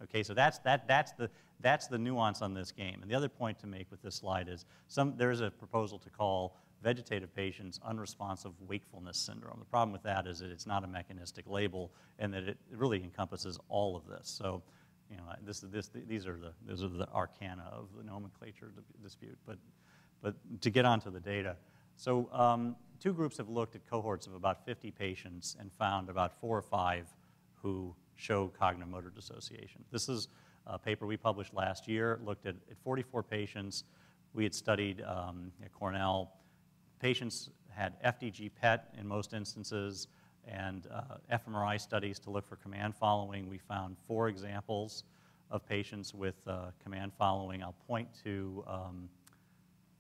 Okay, so that's, that, that's, the, that's the nuance on this game. And the other point to make with this slide is some, there's a proposal to call vegetative patients unresponsive wakefulness syndrome. The problem with that is that it's not a mechanistic label and that it really encompasses all of this. So, you know, this, this, these are the, these are the arcana of the nomenclature dispute. But, but to get onto the data, so um, two groups have looked at cohorts of about 50 patients and found about four or five who show cognitive motor dissociation. This is a paper we published last year, looked at, at 44 patients. We had studied um, at Cornell Patients had FDG PET in most instances and uh, fMRI studies to look for command following. We found four examples of patients with uh, command following. I'll point to um,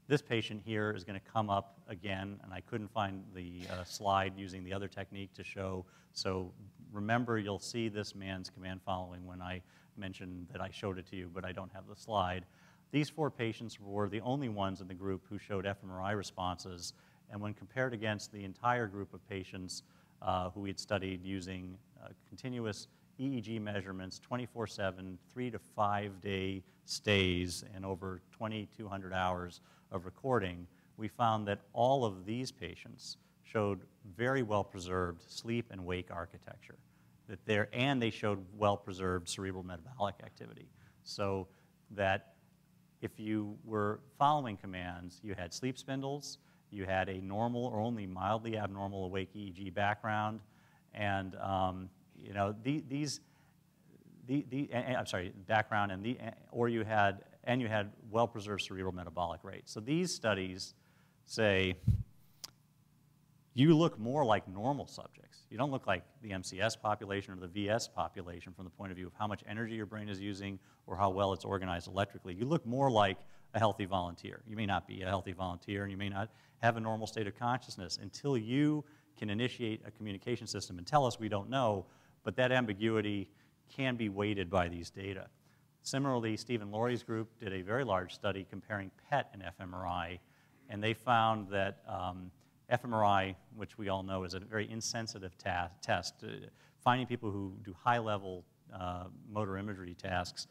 this patient here is going to come up again, and I couldn't find the uh, slide using the other technique to show. So remember, you'll see this man's command following when I mentioned that I showed it to you, but I don't have the slide. These four patients were the only ones in the group who showed fMRI responses, and when compared against the entire group of patients uh, who we had studied using uh, continuous EEG measurements 24-7, three to five day stays, and over 2,200 hours of recording, we found that all of these patients showed very well preserved sleep and wake architecture. That there, and they showed well preserved cerebral metabolic activity. So that if you were following commands, you had sleep spindles, you had a normal or only mildly abnormal awake EEG background, and um, you know the, these, the, the, I'm sorry, background, and the, or you had, and you had well-preserved cerebral metabolic rate. So these studies say you look more like normal subjects. You don't look like the MCS population or the VS population from the point of view of how much energy your brain is using or how well it's organized electrically. You look more like a healthy volunteer. You may not be a healthy volunteer and you may not have a normal state of consciousness until you can initiate a communication system and tell us we don't know, but that ambiguity can be weighted by these data. Similarly, Steven Laureys' group did a very large study comparing PET and fMRI and they found that um, fMRI, which we all know is a very insensitive test, uh, finding people who do high-level uh, motor imagery tasks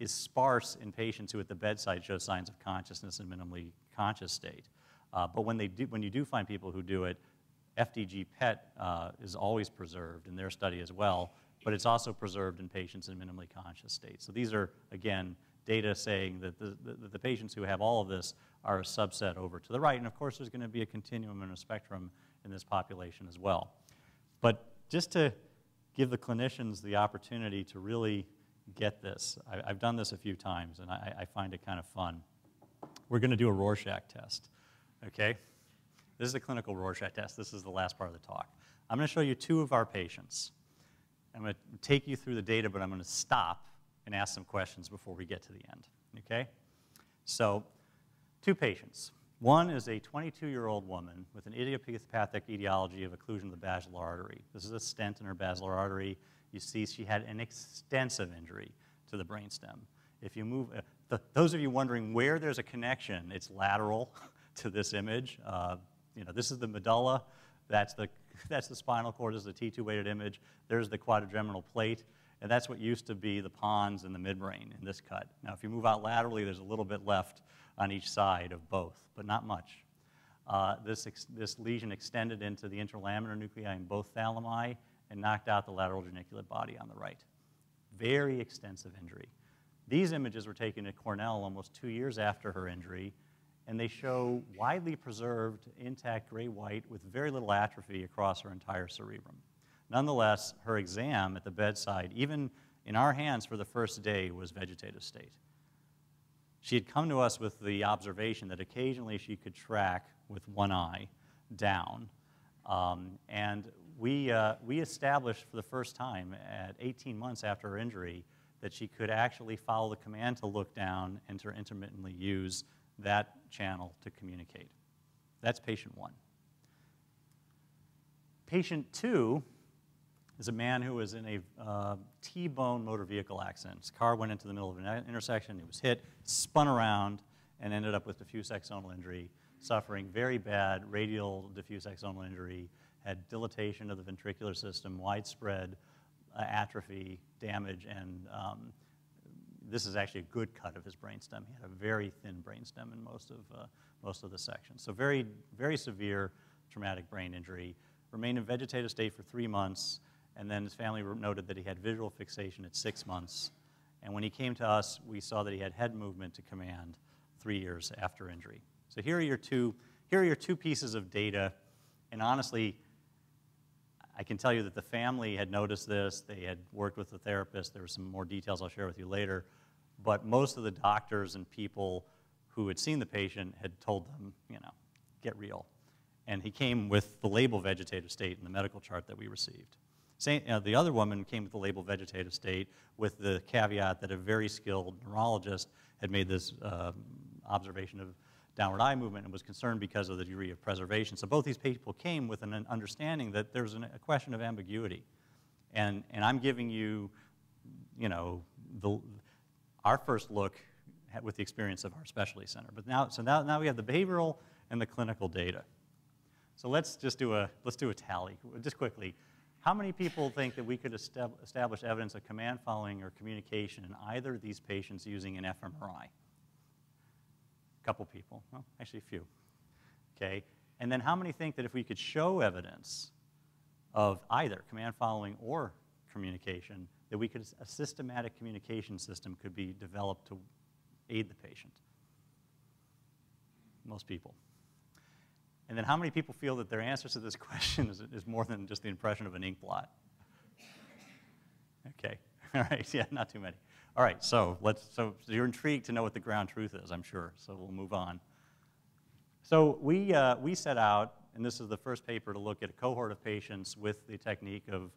is sparse in patients who at the bedside show signs of consciousness and minimally conscious state. Uh, but when, they do, when you do find people who do it, FDG PET uh, is always preserved in their study as well, but it's also preserved in patients in minimally conscious state. So these are, again, data saying that the, the, the patients who have all of this are a subset over to the right. And of course, there's going to be a continuum and a spectrum in this population as well. But just to give the clinicians the opportunity to really get this, I, have done this a few times and I, I find it kind of fun. We're going to do a Rorschach test, okay? This is a clinical Rorschach test. This is the last part of the talk. I'm going to show you two of our patients. I'm going to take you through the data, but I'm going to stop and ask some questions before we get to the end. Okay? So, two patients. One is a 22-year-old woman with an idiopathic etiology of occlusion of the basilar artery. This is a stent in her basilar artery. You see she had an extensive injury to the brainstem. If you move, uh, the, those of you wondering where there's a connection, it's lateral to this image. Uh, you know, this is the medulla, that's the, that's the spinal cord, this is the T2 weighted image, there's the quadrigeminal plate, and that's what used to be the pons and the midbrain in this cut. Now, if you move out laterally, there's a little bit left on each side of both, but not much. Uh, this, this lesion extended into the intralaminar nuclei in both thalami and knocked out the lateral geniculate body on the right. Very extensive injury. These images were taken at Cornell almost two years after her injury, and they show widely preserved, intact gray-white with very little atrophy across her entire cerebrum. Nonetheless, her exam at the bedside, even in our hands for the first day, was vegetative state. She had come to us with the observation that occasionally she could track with one eye down. Um, and we, uh, we established for the first time at 18 months after her injury that she could actually follow the command to look down and to intermittently use that channel to communicate. That's patient one. Patient two is a man who was in a uh, T-bone motor vehicle accident. His car went into the middle of an intersection, he was hit, spun around, and ended up with diffuse axonal injury, suffering very bad radial diffuse axonal injury, had dilatation of the ventricular system, widespread uh, atrophy, damage, and um, this is actually a good cut of his brainstem. He had a very thin brainstem in most of, uh, most of the sections. So very, very severe traumatic brain injury. Remained in vegetative state for three months, and then his family noted that he had visual fixation at six months. And when he came to us, we saw that he had head movement to command three years after injury. So here are your two, here are your two pieces of data. And honestly, I can tell you that the family had noticed this. They had worked with the therapist. There were some more details I'll share with you later. But most of the doctors and people who had seen the patient had told them, you know, get real. And he came with the label vegetative state in the medical chart that we received. Same, uh, the other woman came with the label vegetative state with the caveat that a very skilled neurologist had made this uh, observation of downward eye movement and was concerned because of the degree of preservation. So both these people came with an understanding that there's an, a question of ambiguity. And, and I'm giving you, you know, the, our first look with the experience of our specialty center. But now, so now, now we have the behavioral and the clinical data. So let's just do a, let's do a tally, just quickly. How many people think that we could establish evidence of command following or communication in either of these patients using an fMRI? A couple people, well, actually a few. Okay, and then how many think that if we could show evidence of either command following or communication, that we could, a systematic communication system could be developed to aid the patient? Most people. And then how many people feel that their answers to this question is, is more than just the impression of an ink blot? Okay, all right, yeah, not too many. All right, so let's, so, you're intrigued to know what the ground truth is, I'm sure, so we'll move on. So we, uh, we set out, and this is the first paper to look at a cohort of patients with the technique of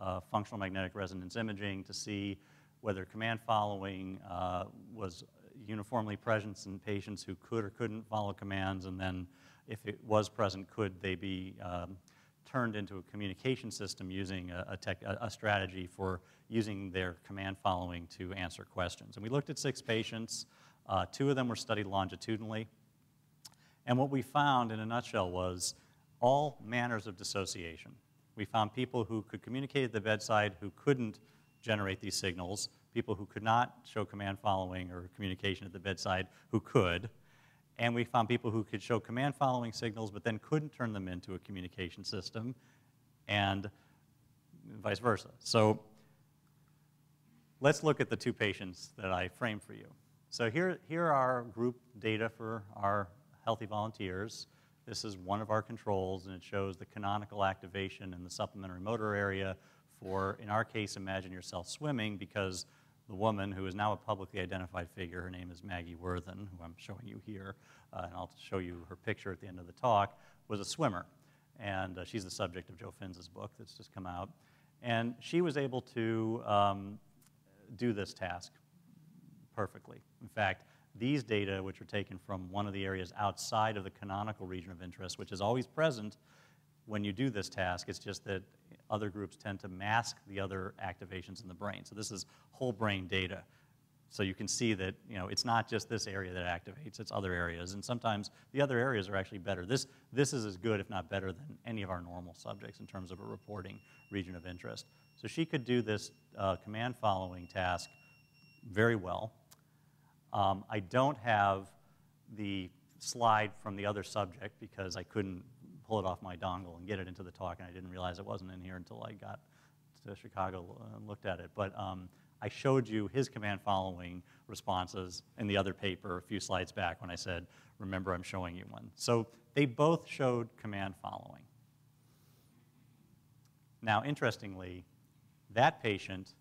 uh, functional magnetic resonance imaging to see whether command following uh, was uniformly present in patients who could or couldn't follow commands, and then if it was present, could they be um, turned into a communication system using a, a, tech, a, a, strategy for using their command following to answer questions. And we looked at six patients. Uh, two of them were studied longitudinally. And what we found in a nutshell was all manners of dissociation. We found people who could communicate at the bedside who couldn't generate these signals, people who could not show command following or communication at the bedside who could, and we found people who could show command following signals but then couldn't turn them into a communication system, and vice versa. So let's look at the two patients that I framed for you. So here, here are group data for our healthy volunteers. This is one of our controls, and it shows the canonical activation in the supplementary motor area for, in our case, imagine yourself swimming, because the woman, who is now a publicly identified figure, her name is Maggie Worthen, who I'm showing you here, uh, and I'll show you her picture at the end of the talk, was a swimmer. And uh, she's the subject of Joe Fins's book that's just come out. And she was able to um, do this task perfectly. In fact, these data, which are taken from one of the areas outside of the canonical region of interest, which is always present when you do this task, it's just that other groups tend to mask the other activations in the brain. So this is whole brain data. So you can see that you know, it's not just this area that activates, it's other areas. And sometimes the other areas are actually better. This, this is as good, if not better, than any of our normal subjects in terms of a reporting region of interest. So she could do this uh, command following task very well. Um, I don't have the slide from the other subject because I couldn't pull it off my dongle and get it into the talk, and I didn't realize it wasn't in here until I got to Chicago and looked at it. But um, I showed you his command following responses in the other paper a few slides back when I said, remember I'm showing you one. So they both showed command following. Now, interestingly, that patient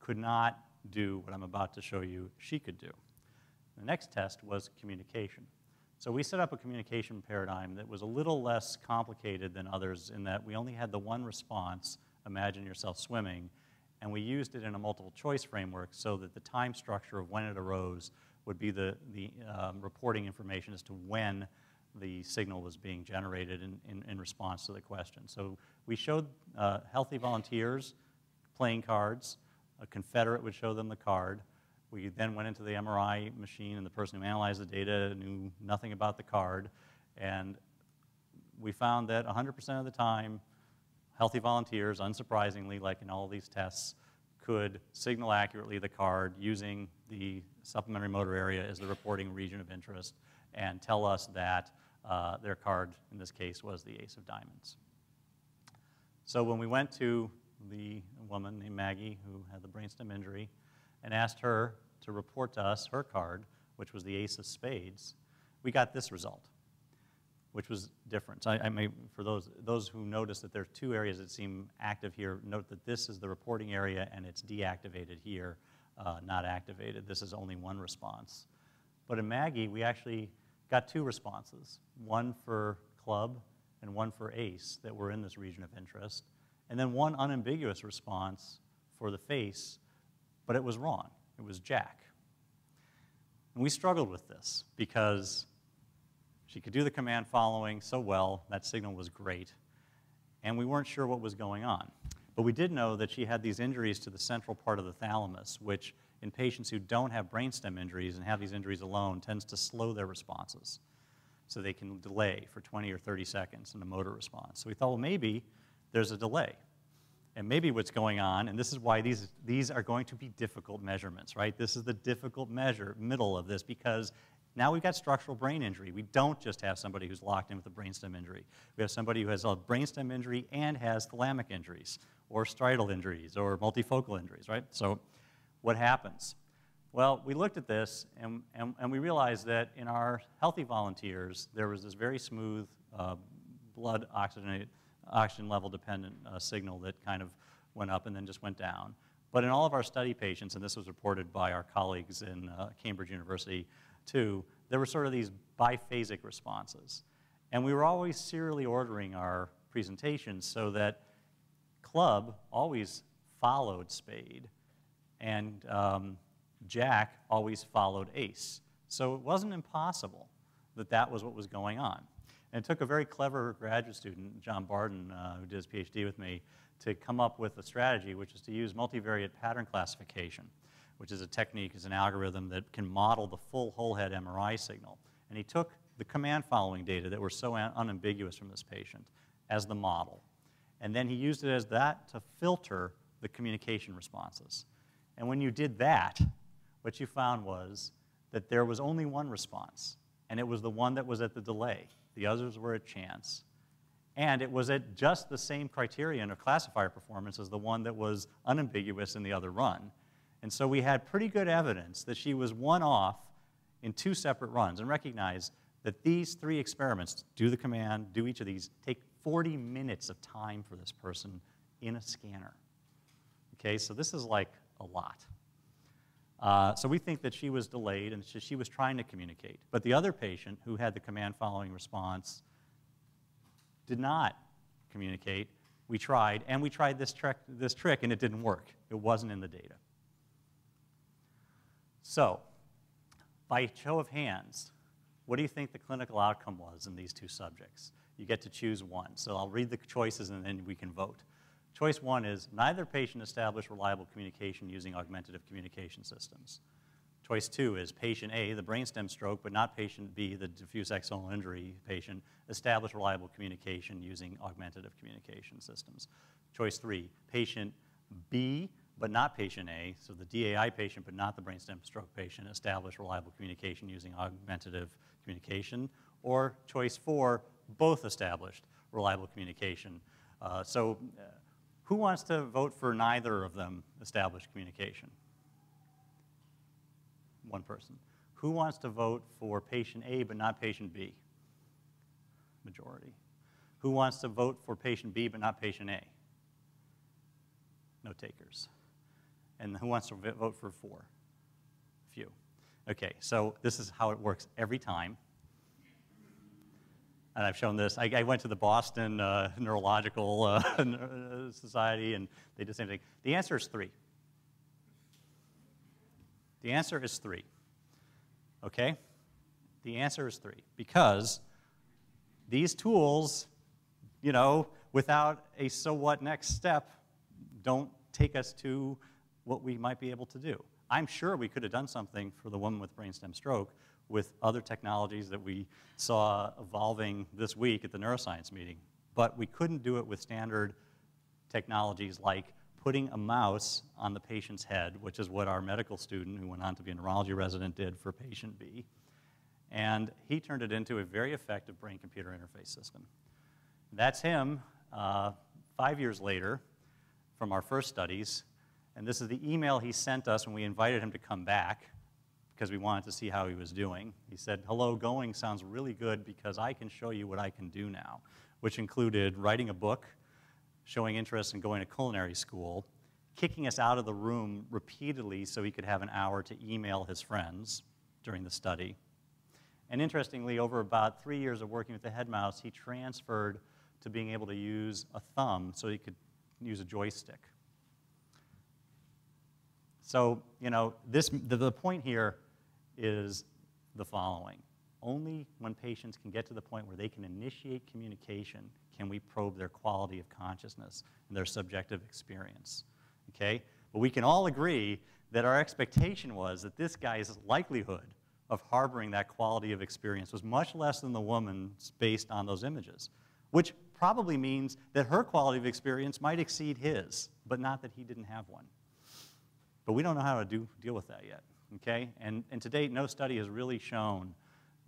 could not do what I'm about to show you she could do. The next test was communication. So we set up a communication paradigm that was a little less complicated than others in that we only had the one response, imagine yourself swimming, and we used it in a multiple choice framework so that the time structure of when it arose would be the, the um, reporting information as to when the signal was being generated in, in, in response to the question. So we showed uh, healthy volunteers playing cards. A Confederate would show them the card. We then went into the MRI machine, and the person who analyzed the data knew nothing about the card. And we found that 100% of the time, healthy volunteers, unsurprisingly, like in all these tests, could signal accurately the card using the supplementary motor area as the reporting region of interest and tell us that uh, their card, in this case, was the ace of diamonds. So when we went to the woman named Maggie who had the brainstem injury and asked her to report to us her card, which was the ace of spades, we got this result, which was different. I, I may, for those, those who notice that there are two areas that seem active here, note that this is the reporting area and it's deactivated here, uh, not activated. This is only one response. But in Maggie, we actually got two responses, one for club and one for ace that were in this region of interest and then one unambiguous response for the face, but it was wrong. It was Jack. And we struggled with this because she could do the command following so well, that signal was great, and we weren't sure what was going on. But we did know that she had these injuries to the central part of the thalamus, which in patients who don't have brainstem injuries and have these injuries alone tends to slow their responses. So they can delay for 20 or 30 seconds in a motor response. So we thought, well, maybe there's a delay. And maybe what's going on, and this is why these, these are going to be difficult measurements, right? This is the difficult measure, middle of this, because now we've got structural brain injury. We don't just have somebody who's locked in with a brainstem injury. We have somebody who has a brainstem injury and has thalamic injuries, or striatal injuries, or multifocal injuries, right? So what happens? Well, we looked at this, and, and, and we realized that in our healthy volunteers, there was this very smooth uh, blood oxygenated oxygen level dependent uh, signal that kind of went up and then just went down. But in all of our study patients, and this was reported by our colleagues in uh, Cambridge University too, there were sort of these biphasic responses. And we were always serially ordering our presentations so that club always followed spade and um, jack always followed ace. So it wasn't impossible that that was what was going on. And it took a very clever graduate student, John Bardin, uh, who did his PhD with me, to come up with a strategy, which is to use multivariate pattern classification, which is a technique, is an algorithm that can model the full whole head MRI signal. And he took the command following data that were so un- unambiguous from this patient as the model. And then he used it as that to filter the communication responses. And when you did that, what you found was that there was only one response, and it was the one that was at the delay. The others were a chance. And it was at just the same criterion of classifier performance as the one that was unambiguous in the other run. And so we had pretty good evidence that she was one off in two separate runs. And recognize that these three experiments, do the command, do each of these, take 40 minutes of time for this person in a scanner. Okay, so this is like a lot. Uh, so we think that she was delayed and she, she was trying to communicate. But the other patient who had the command following response did not communicate. We tried, and we tried this this trick, and it didn't work. It wasn't in the data. So, by show of hands, what do you think the clinical outcome was in these two subjects? You get to choose one. So I'll read the choices and then we can vote. Choice one is neither patient established reliable communication using augmentative communication systems. Choice two is patient A, the brainstem stroke, but not patient B, the diffuse axonal injury patient, established reliable communication using augmentative communication systems. Choice three, patient B, but not patient A, so the DAI patient, but not the brainstem stroke patient, established reliable communication using augmentative communication. Or choice four, both established reliable communication. Uh, so, uh, who wants to vote for neither of them established communication? one person. Who wants to vote for patient A but not patient B? Majority. Who wants to vote for patient B but not patient A? No takers. And who wants to vote for four? Few. Okay, so this is how it works every time. And I've shown this. I, I went to the Boston uh, Neurological uh, Society and they did the same thing. The answer is three. The answer is three. Okay? The answer is three. Because these tools, you know, without a so what next step, don't take us to what we might be able to do. I'm sure we could have done something for the woman with brainstem stroke with other technologies that we saw evolving this week at the neuroscience meeting, but we couldn't do it with standard technologies like putting a mouse on the patient's head, which is what our medical student who went on to be a neurology resident did for patient B. And he turned it into a very effective brain computer interface system. That's him uh, five years later from our first studies. And this is the email he sent us when we invited him to come back because we wanted to see how he was doing. He said, Hello, going sounds really good because I can show you what I can do now, which included writing a book showing interest in going to culinary school, kicking us out of the room repeatedly so he could have an hour to email his friends during the study. And interestingly, over about three years of working with the head mouse, he transferred to being able to use a thumb so he could use a joystick. So, you know, this, the, the point here is the following. Only when patients can get to the point where they can initiate communication can we probe their quality of consciousness and their subjective experience. Okay? But we can all agree that our expectation was that this guy's likelihood of harboring that quality of experience was much less than the woman's based on those images, which probably means that her quality of experience might exceed his, but not that he didn't have one. But we don't know how to do, deal with that yet, okay? And, and to date, no study has really shown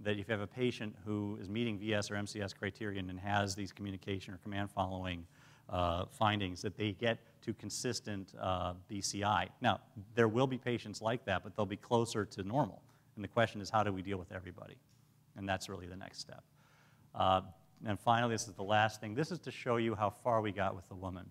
that if you have a patient who is meeting VS or MCS criterion and has these communication or command following uh, findings, that they get to consistent uh, BCI. Now, there will be patients like that, but they'll be closer to normal. And the question is, how do we deal with everybody? And that's really the next step. Uh, and finally, this is the last thing. This is to show you how far we got with the woman.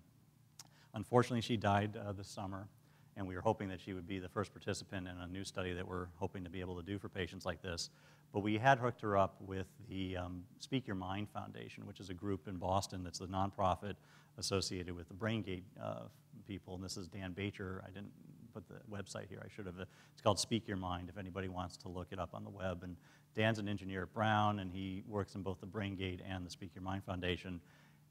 Unfortunately, she died uh, this summer, and we were hoping that she would be the first participant in a new study that we're hoping to be able to do for patients like this. But we had hooked her up with the um, Speak Your Mind Foundation, which is a group in Boston that's the nonprofit associated with the BrainGate uh, people. And this is Dan Bacher. I didn't put the website here. I should have. It's called Speak Your Mind if anybody wants to look it up on the web. And Dan's an engineer at Brown, and he works in both the BrainGate and the Speak Your Mind Foundation.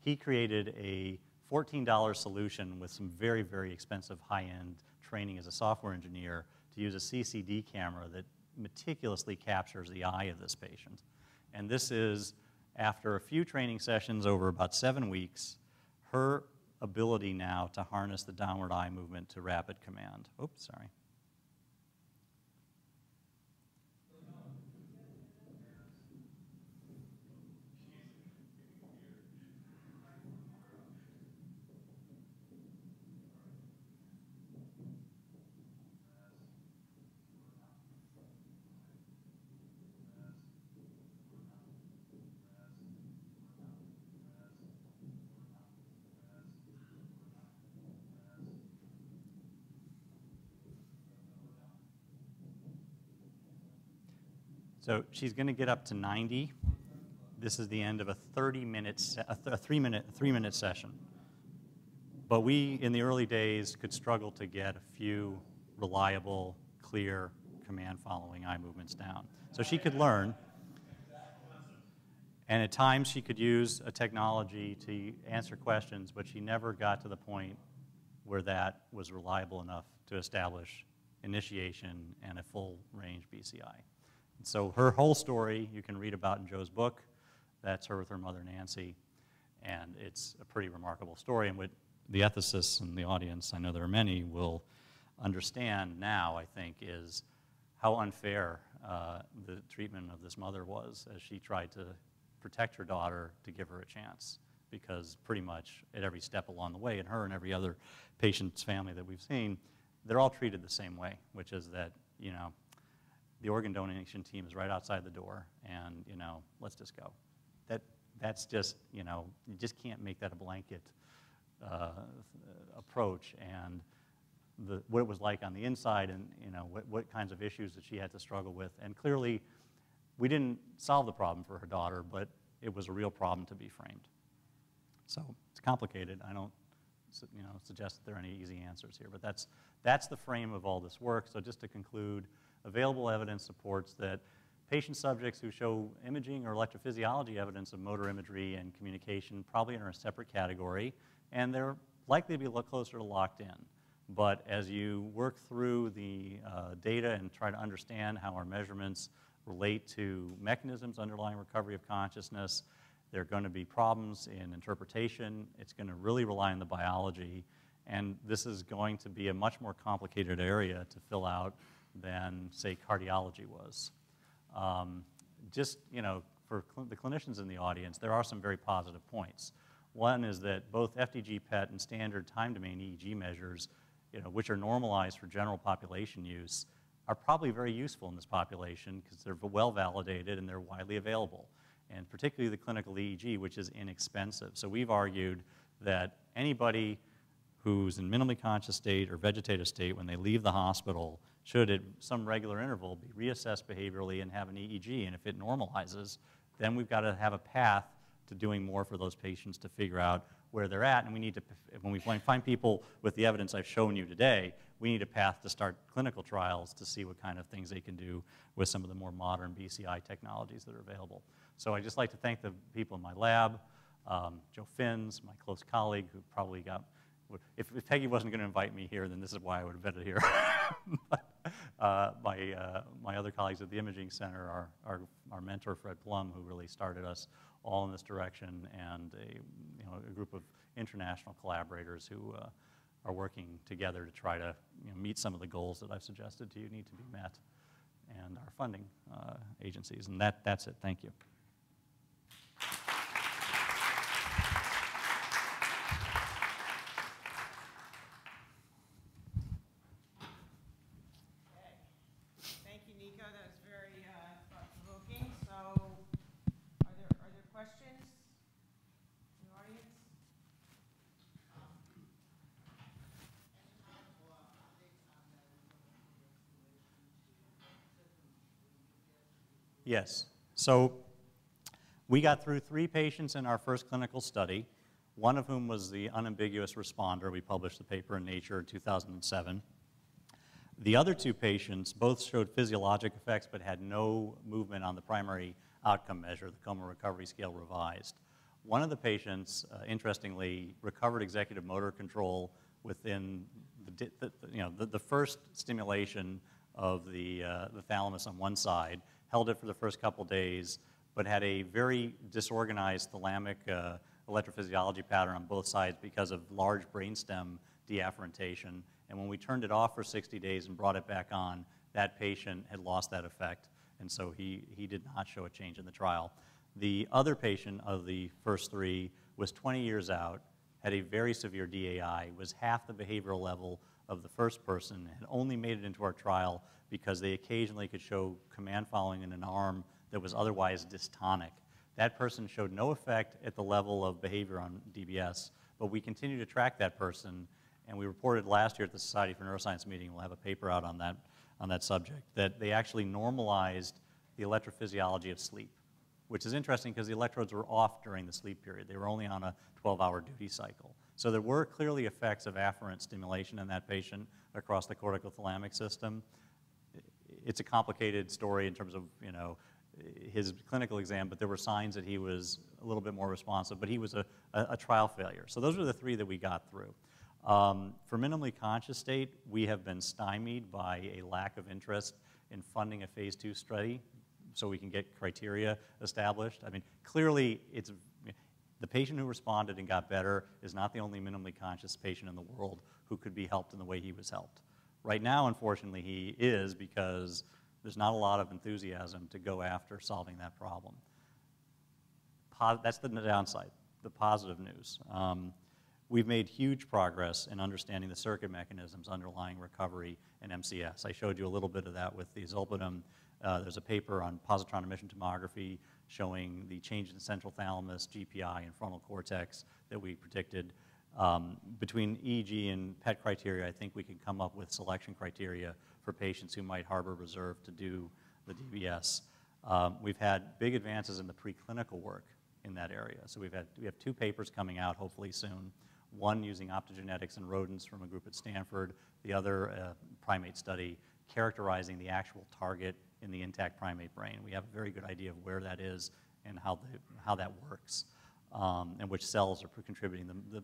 He created a $14 solution with some very, very expensive high-end training as a software engineer to use a CCD camera that meticulously captures the eye of this patient. And this is, after a few training sessions over about seven weeks, her ability now to harness the downward eye movement to rapid command. Oops, sorry. So she's going to get up to 90. This is the end of a 30-minute, se- a, th- a three-minute, three-minute session. But we, in the early days, could struggle to get a few reliable, clear command-following eye movements down. So she could learn, and at times she could use a technology to answer questions, but she never got to the point where that was reliable enough to establish initiation and a full range BCI. So her whole story you can read about in Joe's book. That's her with her mother Nancy, and it's a pretty remarkable story. And what the ethicists in the audience, I know there are many, will understand now, I think, is how unfair uh, the treatment of this mother was as she tried to protect her daughter to give her a chance. Because pretty much at every step along the way, and her and every other patient's family that we've seen, they're all treated the same way, which is that, you know, the organ donation team is right outside the door, and you know, let's just go. That that's just you know, you just can't make that a blanket uh, approach. And the, what it was like on the inside, and you know, what, what kinds of issues that she had to struggle with, and clearly, we didn't solve the problem for her daughter, but it was a real problem to be framed. So it's complicated. I don't you know, suggest that there are any easy answers here, but that's, that's the frame of all this work. So just to conclude, available evidence supports that patient subjects who show imaging or electrophysiology evidence of motor imagery and communication probably are in a separate category, and they're likely to be closer to locked in. But as you work through the uh, data and try to understand how our measurements relate to mechanisms underlying recovery of consciousness, there are going to be problems in interpretation. It's going to really rely on the biology. And this is going to be a much more complicated area to fill out than, say, cardiology was. Um, just, you know, for cl the clinicians in the audience, there are some very positive points. One is that both FDG PET and standard time domain EEG measures, you know, which are normalized for general population use, are probably very useful in this population because they're well validated and they're widely available. And particularly the clinical EEG, which is inexpensive. So we've argued that anybody who's in minimally conscious state or vegetative state when they leave the hospital should at some regular interval be reassessed behaviorally and have an EEG. And if it normalizes, then we've got to have a path to doing more for those patients to figure out where they're at. And we need to, when we find people with the evidence I've shown you today, we need a path to start clinical trials to see what kind of things they can do with some of the more modern BCI technologies that are available. So I'd just like to thank the people in my lab, um, Joe Fins, my close colleague who probably got if, if, Peggy wasn't going to invite me here, then this is why I would have been here. but, uh, my, uh, my other colleagues at the Imaging Center, our, our, our, mentor, Fred Plum, who really started us all in this direction, and a, you know, a group of international collaborators who uh, are working together to try to you know, meet some of the goals that I've suggested to you need to be met, and our funding uh, agencies. And that, that's it. Thank you. Yes. So we got through three patients in our first clinical study, one of whom was the unambiguous responder. We published the paper in Nature in 2007. The other two patients both showed physiologic effects but had no movement on the primary outcome measure, the Coma Recovery Scale revised. One of the patients, uh, interestingly, recovered executive motor control within the, the you know, the, the, first stimulation of the, uh, the thalamus on one side held it for the first couple days, but had a very disorganized thalamic uh, electrophysiology pattern on both sides because of large brainstem deafferentation. And when we turned it off for 60 days and brought it back on, that patient had lost that effect, and so he, he did not show a change in the trial. The other patient of the first three was 20 years out, had a very severe DAI, was half the behavioral level of the first person, had only made it into our trial because they occasionally could show command following in an arm that was otherwise dystonic. That person showed no effect at the level of behavior on DBS, but we continue to track that person, and we reported last year at the Society for Neuroscience meeting, we'll have a paper out on that, on that subject, that they actually normalized the electrophysiology of sleep, which is interesting because the electrodes were off during the sleep period. They were only on a 12-hour duty cycle. So there were clearly effects of afferent stimulation in that patient across the corticothalamic system. It's a complicated story in terms of, you know, his clinical exam, but there were signs that he was a little bit more responsive, but he was a, a, a trial failure. So those were the three that we got through. Um, for minimally conscious state, we have been stymied by a lack of interest in funding a phase two study so we can get criteria established. I mean, clearly, it's the patient who responded and got better is not the only minimally conscious patient in the world who could be helped in the way he was helped. Right now, unfortunately, he is because there's not a lot of enthusiasm to go after solving that problem. That's the downside, the positive news. Um, we've made huge progress in understanding the circuit mechanisms underlying recovery in MCS. I showed you a little bit of that with the zolpidem. Uh, there's a paper on positron emission tomography showing the change in central thalamus, GPI, and frontal cortex that we predicted. Um, between EEG and PET criteria, I think we can come up with selection criteria for patients who might harbor reserve to do the DBS. Um, we've had big advances in the preclinical work in that area. So we've had, we have two papers coming out hopefully soon, one using optogenetics in rodents from a group at Stanford, the other uh, primate study characterizing the actual target in the intact primate brain. We have a very good idea of where that is and how, the, how that works um, and which cells are contributing the, the,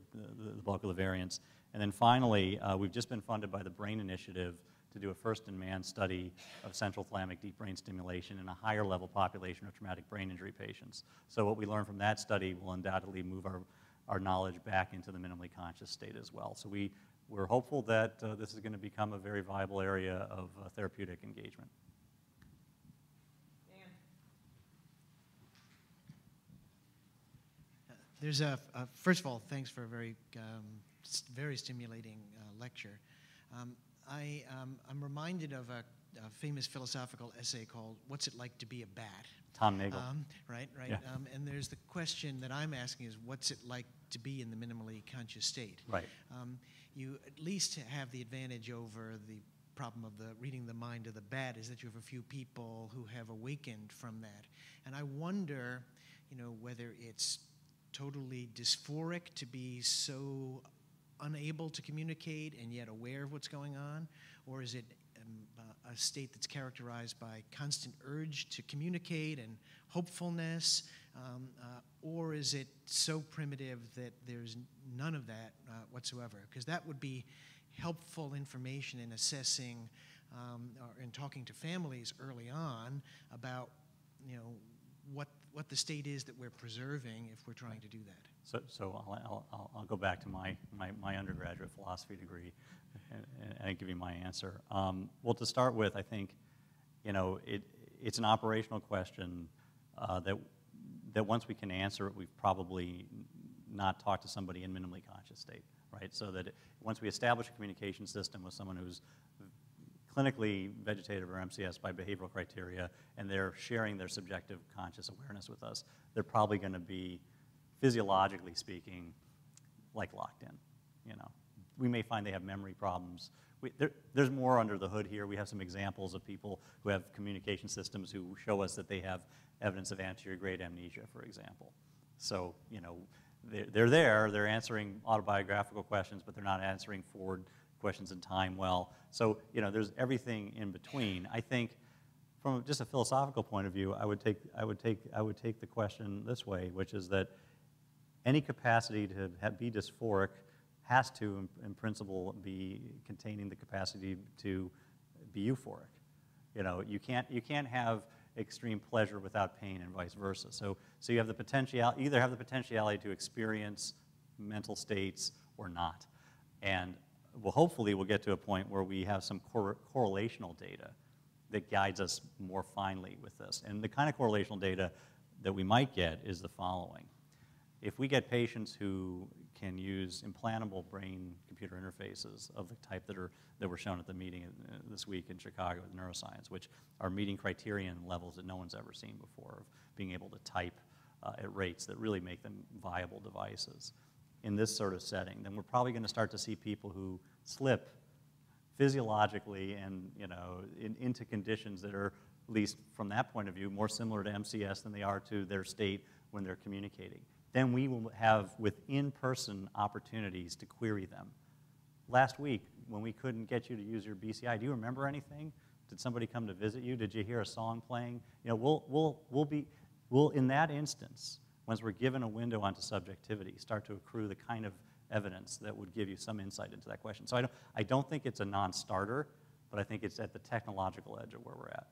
the, bulk of the variants. And then finally, uh, we've just been funded by the Brain Initiative to do a first-in-man study of central thalamic deep brain stimulation in a higher level population of traumatic brain injury patients. So what we learn from that study will undoubtedly move our, our knowledge back into the minimally conscious state as well. So we, we're hopeful that uh, this is going to become a very viable area of uh, therapeutic engagement. There's a, a, first of all, thanks for a very, um, very stimulating uh, lecture. Um, I, um, I'm reminded of a, a, famous philosophical essay called "What's It Like to Be a Bat?" Tom Nagel. Um, right, right. Yeah. Um, and there's the question that I'm asking is, what's it like to be in the minimally conscious state? Right. Um, you at least have the advantage over the problem of the reading the mind of the bat is that you have a few people who have awakened from that. And I wonder, you know, whether it's totally dysphoric to be so unable to communicate and yet aware of what's going on? Or is it um, uh, a state that's characterized by constant urge to communicate and hopefulness? Um, uh, or is it so primitive that there's none of that uh, whatsoever? Because that would be helpful information in assessing um, or in talking to families early on about you know what what the state is that we're preserving if we're trying to do that. So, so I'll, I'll, I'll go back to my, my, my undergraduate philosophy degree and, and, give you my answer. Um, well, to start with, I think, you know, it, it's an operational question uh, that, that once we can answer it, we've probably not talked to somebody in minimally conscious state, right? So that it, once we establish a communication system with someone who's clinically vegetative or MCS by behavioral criteria, and they're sharing their subjective conscious awareness with us, they're probably going to be, physiologically speaking, like locked in. You know, we may find they have memory problems. We, there, there's more under the hood here. We have some examples of people who have communication systems who show us that they have evidence of anterograde amnesia, for example. So, you know, they're, they're there, they're answering autobiographical questions, but they're not answering forward questions in time well. So, you know, there's everything in between. I think from just a philosophical point of view, I would take, I would take, I would take the question this way, which is that any capacity to be dysphoric has to, in, in, principle, be containing the capacity to be euphoric. You know, you can't, you can't have extreme pleasure without pain and vice versa. So, so you have the potential, either have the potentiality to experience mental states or not. And well, hopefully we'll get to a point where we have some cor- correlational data that guides us more finely with this. And the kind of correlational data that we might get is the following. If we get patients who can use implantable brain-computer interfaces of the type that, are, that were shown at the meeting uh, this week in Chicago with neuroscience, which are meeting criterion levels that no one's ever seen before of being able to type uh, at rates that really make them viable devices in this sort of setting, then we're probably going to start to see people who slip physiologically and you know in, into conditions that are at least from that point of view more similar to MCS than they are to their state when they're communicating. Then we will have with in-person opportunities to query them. Last week when we couldn't get you to use your BCI, do you remember anything? Did somebody come to visit you? Did you hear a song playing? You know, we'll, we'll, we'll be, we'll, in that instance, once we're given a window onto subjectivity, start to accrue the kind of evidence that would give you some insight into that question. So I don't, I don't think it's a non-starter, but I think it's at the technological edge of where we're at.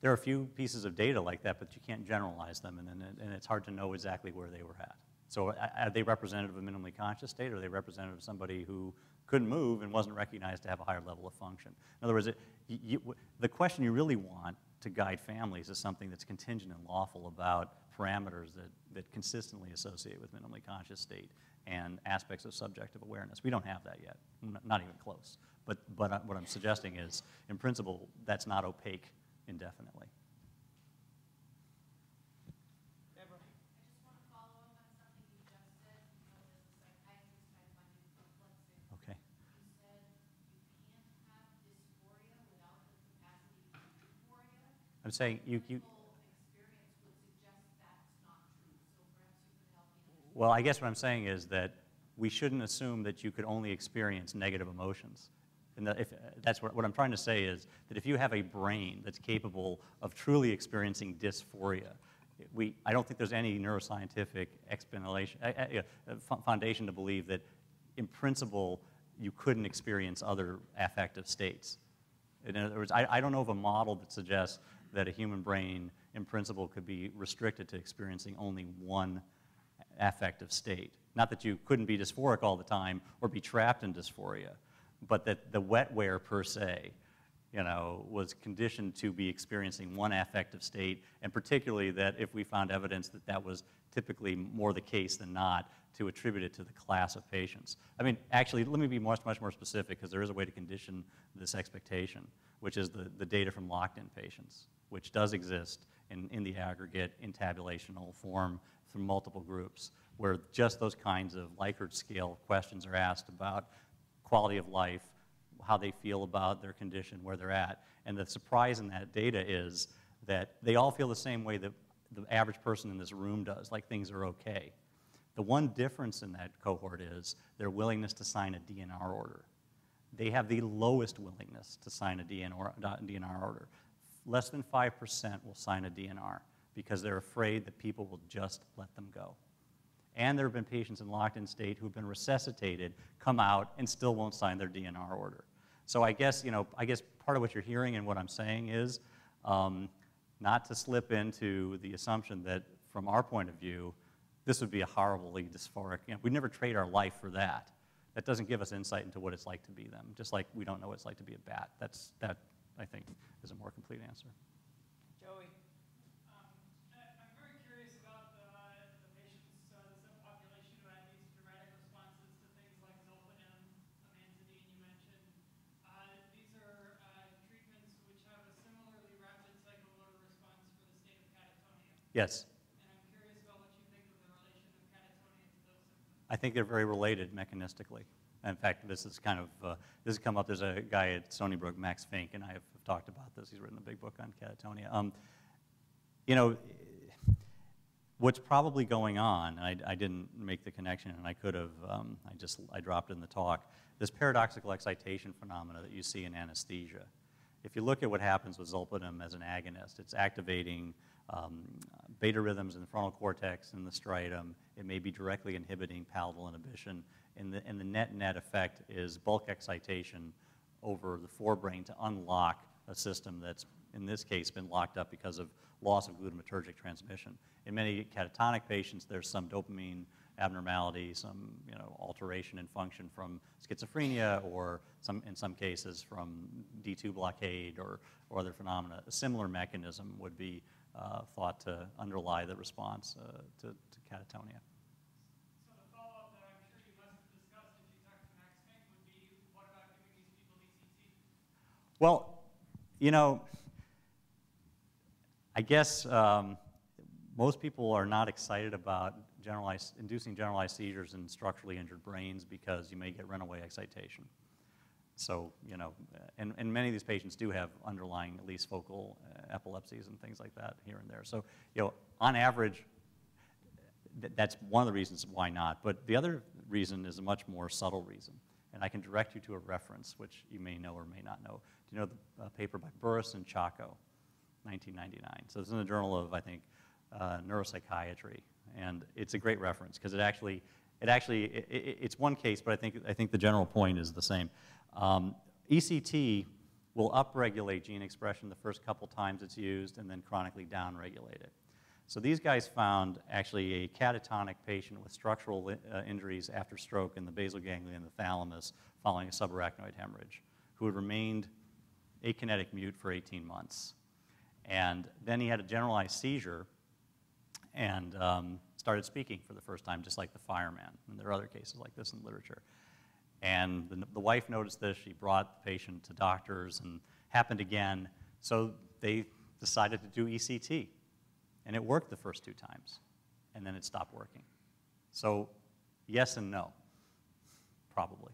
There are a few pieces of data like that, but you can't generalize them, and, and, and it's hard to know exactly where they were at. So are they representative of a minimally conscious state, or are they representative of somebody who couldn't move and wasn't recognized to have a higher level of function? In other words, it, you, the question you really want to guide families is something that's contingent and lawful about parameters that, that consistently associate with minimally conscious state and aspects of subjective awareness. We don't have that yet, not even close. But, but uh, what I'm suggesting is, in principle, that's not opaque indefinitely. Okay. I'm saying you, you, well, I guess what I'm saying is that we shouldn't assume that you could only experience negative emotions. And if, that's what, what I'm trying to say is that if you have a brain that's capable of truly experiencing dysphoria, we, I don't think there's any neuroscientific explanation, foundation to believe that, in principle, you couldn't experience other affective states. In other words, I, I don't know of a model that suggests that a human brain, in principle, could be restricted to experiencing only one affective state. Not that you couldn't be dysphoric all the time or be trapped in dysphoria, but that the wetware per se, you know, was conditioned to be experiencing one affective state, and particularly that if we found evidence that that was typically more the case than not, to attribute it to the class of patients. I mean, actually, let me be much, much more specific, because there is a way to condition this expectation, which is the, the data from locked-in patients, which does exist in, in the aggregate, in tabulational form, from multiple groups, where just those kinds of Likert scale questions are asked about quality of life, how they feel about their condition, where they're at. And the surprise in that data is that they all feel the same way that the average person in this room does, like things are okay. The one difference in that cohort is their willingness to sign a DNR order. They have the lowest willingness to sign a DNR order. Less than 5% will sign a DNR because they're afraid that people will just let them go. And there have been patients in locked-in state who've been resuscitated, come out, and still won't sign their DNR order. So I guess, you know, I guess part of what you're hearing and what I'm saying is um, not to slip into the assumption that from our point of view, this would be a horribly dysphoric, you know, we'd never trade our life for that. That doesn't give us insight into what it's like to be them, just like we don't know what it's like to be a bat. That's, that, I think, is a more complete answer. Joey? Um I I'm very curious about uh the patients, the subpopulation who had these dramatic responses to things like zolpidem you mentioned. Uh these are uh treatments which have a similarly rapid psychomotor response for the state of catatonia. Yes. And I'm curious about what you think of the relation of catatonia to those symptoms. I think they're very related mechanistically. In fact, this is kind of, uh, this has come up, there's a guy at Stony Brook, Max Fink, and I have talked about this. He's written a big book on catatonia. Um, you know, what's probably going on, I, I, didn't make the connection, and I could have, um, I just, I dropped in the talk, this paradoxical excitation phenomena that you see in anesthesia. If you look at what happens with zolpidem as an agonist, it's activating um, beta rhythms in the frontal cortex and the striatum. It may be directly inhibiting pallidal inhibition. And the, and the net net effect is bulk excitation over the forebrain to unlock a system that's, in this case, been locked up because of loss of glutamatergic transmission. In many catatonic patients, there's some dopamine abnormality, some you know, alteration in function from schizophrenia or some, in some cases from D2 blockade or, or other phenomena. A similar mechanism would be uh, thought to underlie the response uh, to, to catatonia. So the follow-up that I'm sure you must have discussed if you talked to Max Fink would be, what about giving these people ECT? Well, you know, I guess um, most people are not excited about generalized, inducing generalized seizures in structurally injured brains because you may get runaway excitation. So, you know, and, and many of these patients do have underlying at least focal uh, epilepsies and things like that here and there. So, you know, on average, th- that's one of the reasons why not. But the other reason is a much more subtle reason. And I can direct you to a reference, which you may know or may not know. You know the paper by Burruss and Chacko, 1999? So it's in the Journal of, I think, uh, Neuropsychiatry. And it's a great reference because it actually, it actually, it, it, it's one case, but I think, I think the general point is the same. Um, ECT will upregulate gene expression the first couple times it's used and then chronically downregulate it. So these guys found actually a catatonic patient with structural uh, injuries after stroke in the basal ganglia and the thalamus following a subarachnoid hemorrhage, who had remained akinetic mute for 18 months. And then he had a generalized seizure and um, started speaking for the first time, just like the fireman. And there are other cases like this in literature. And the, the wife noticed this. She brought the patient to doctors and happened again. So they decided to do ECT. And it worked the first two times. And then it stopped working. So, yes and no, probably.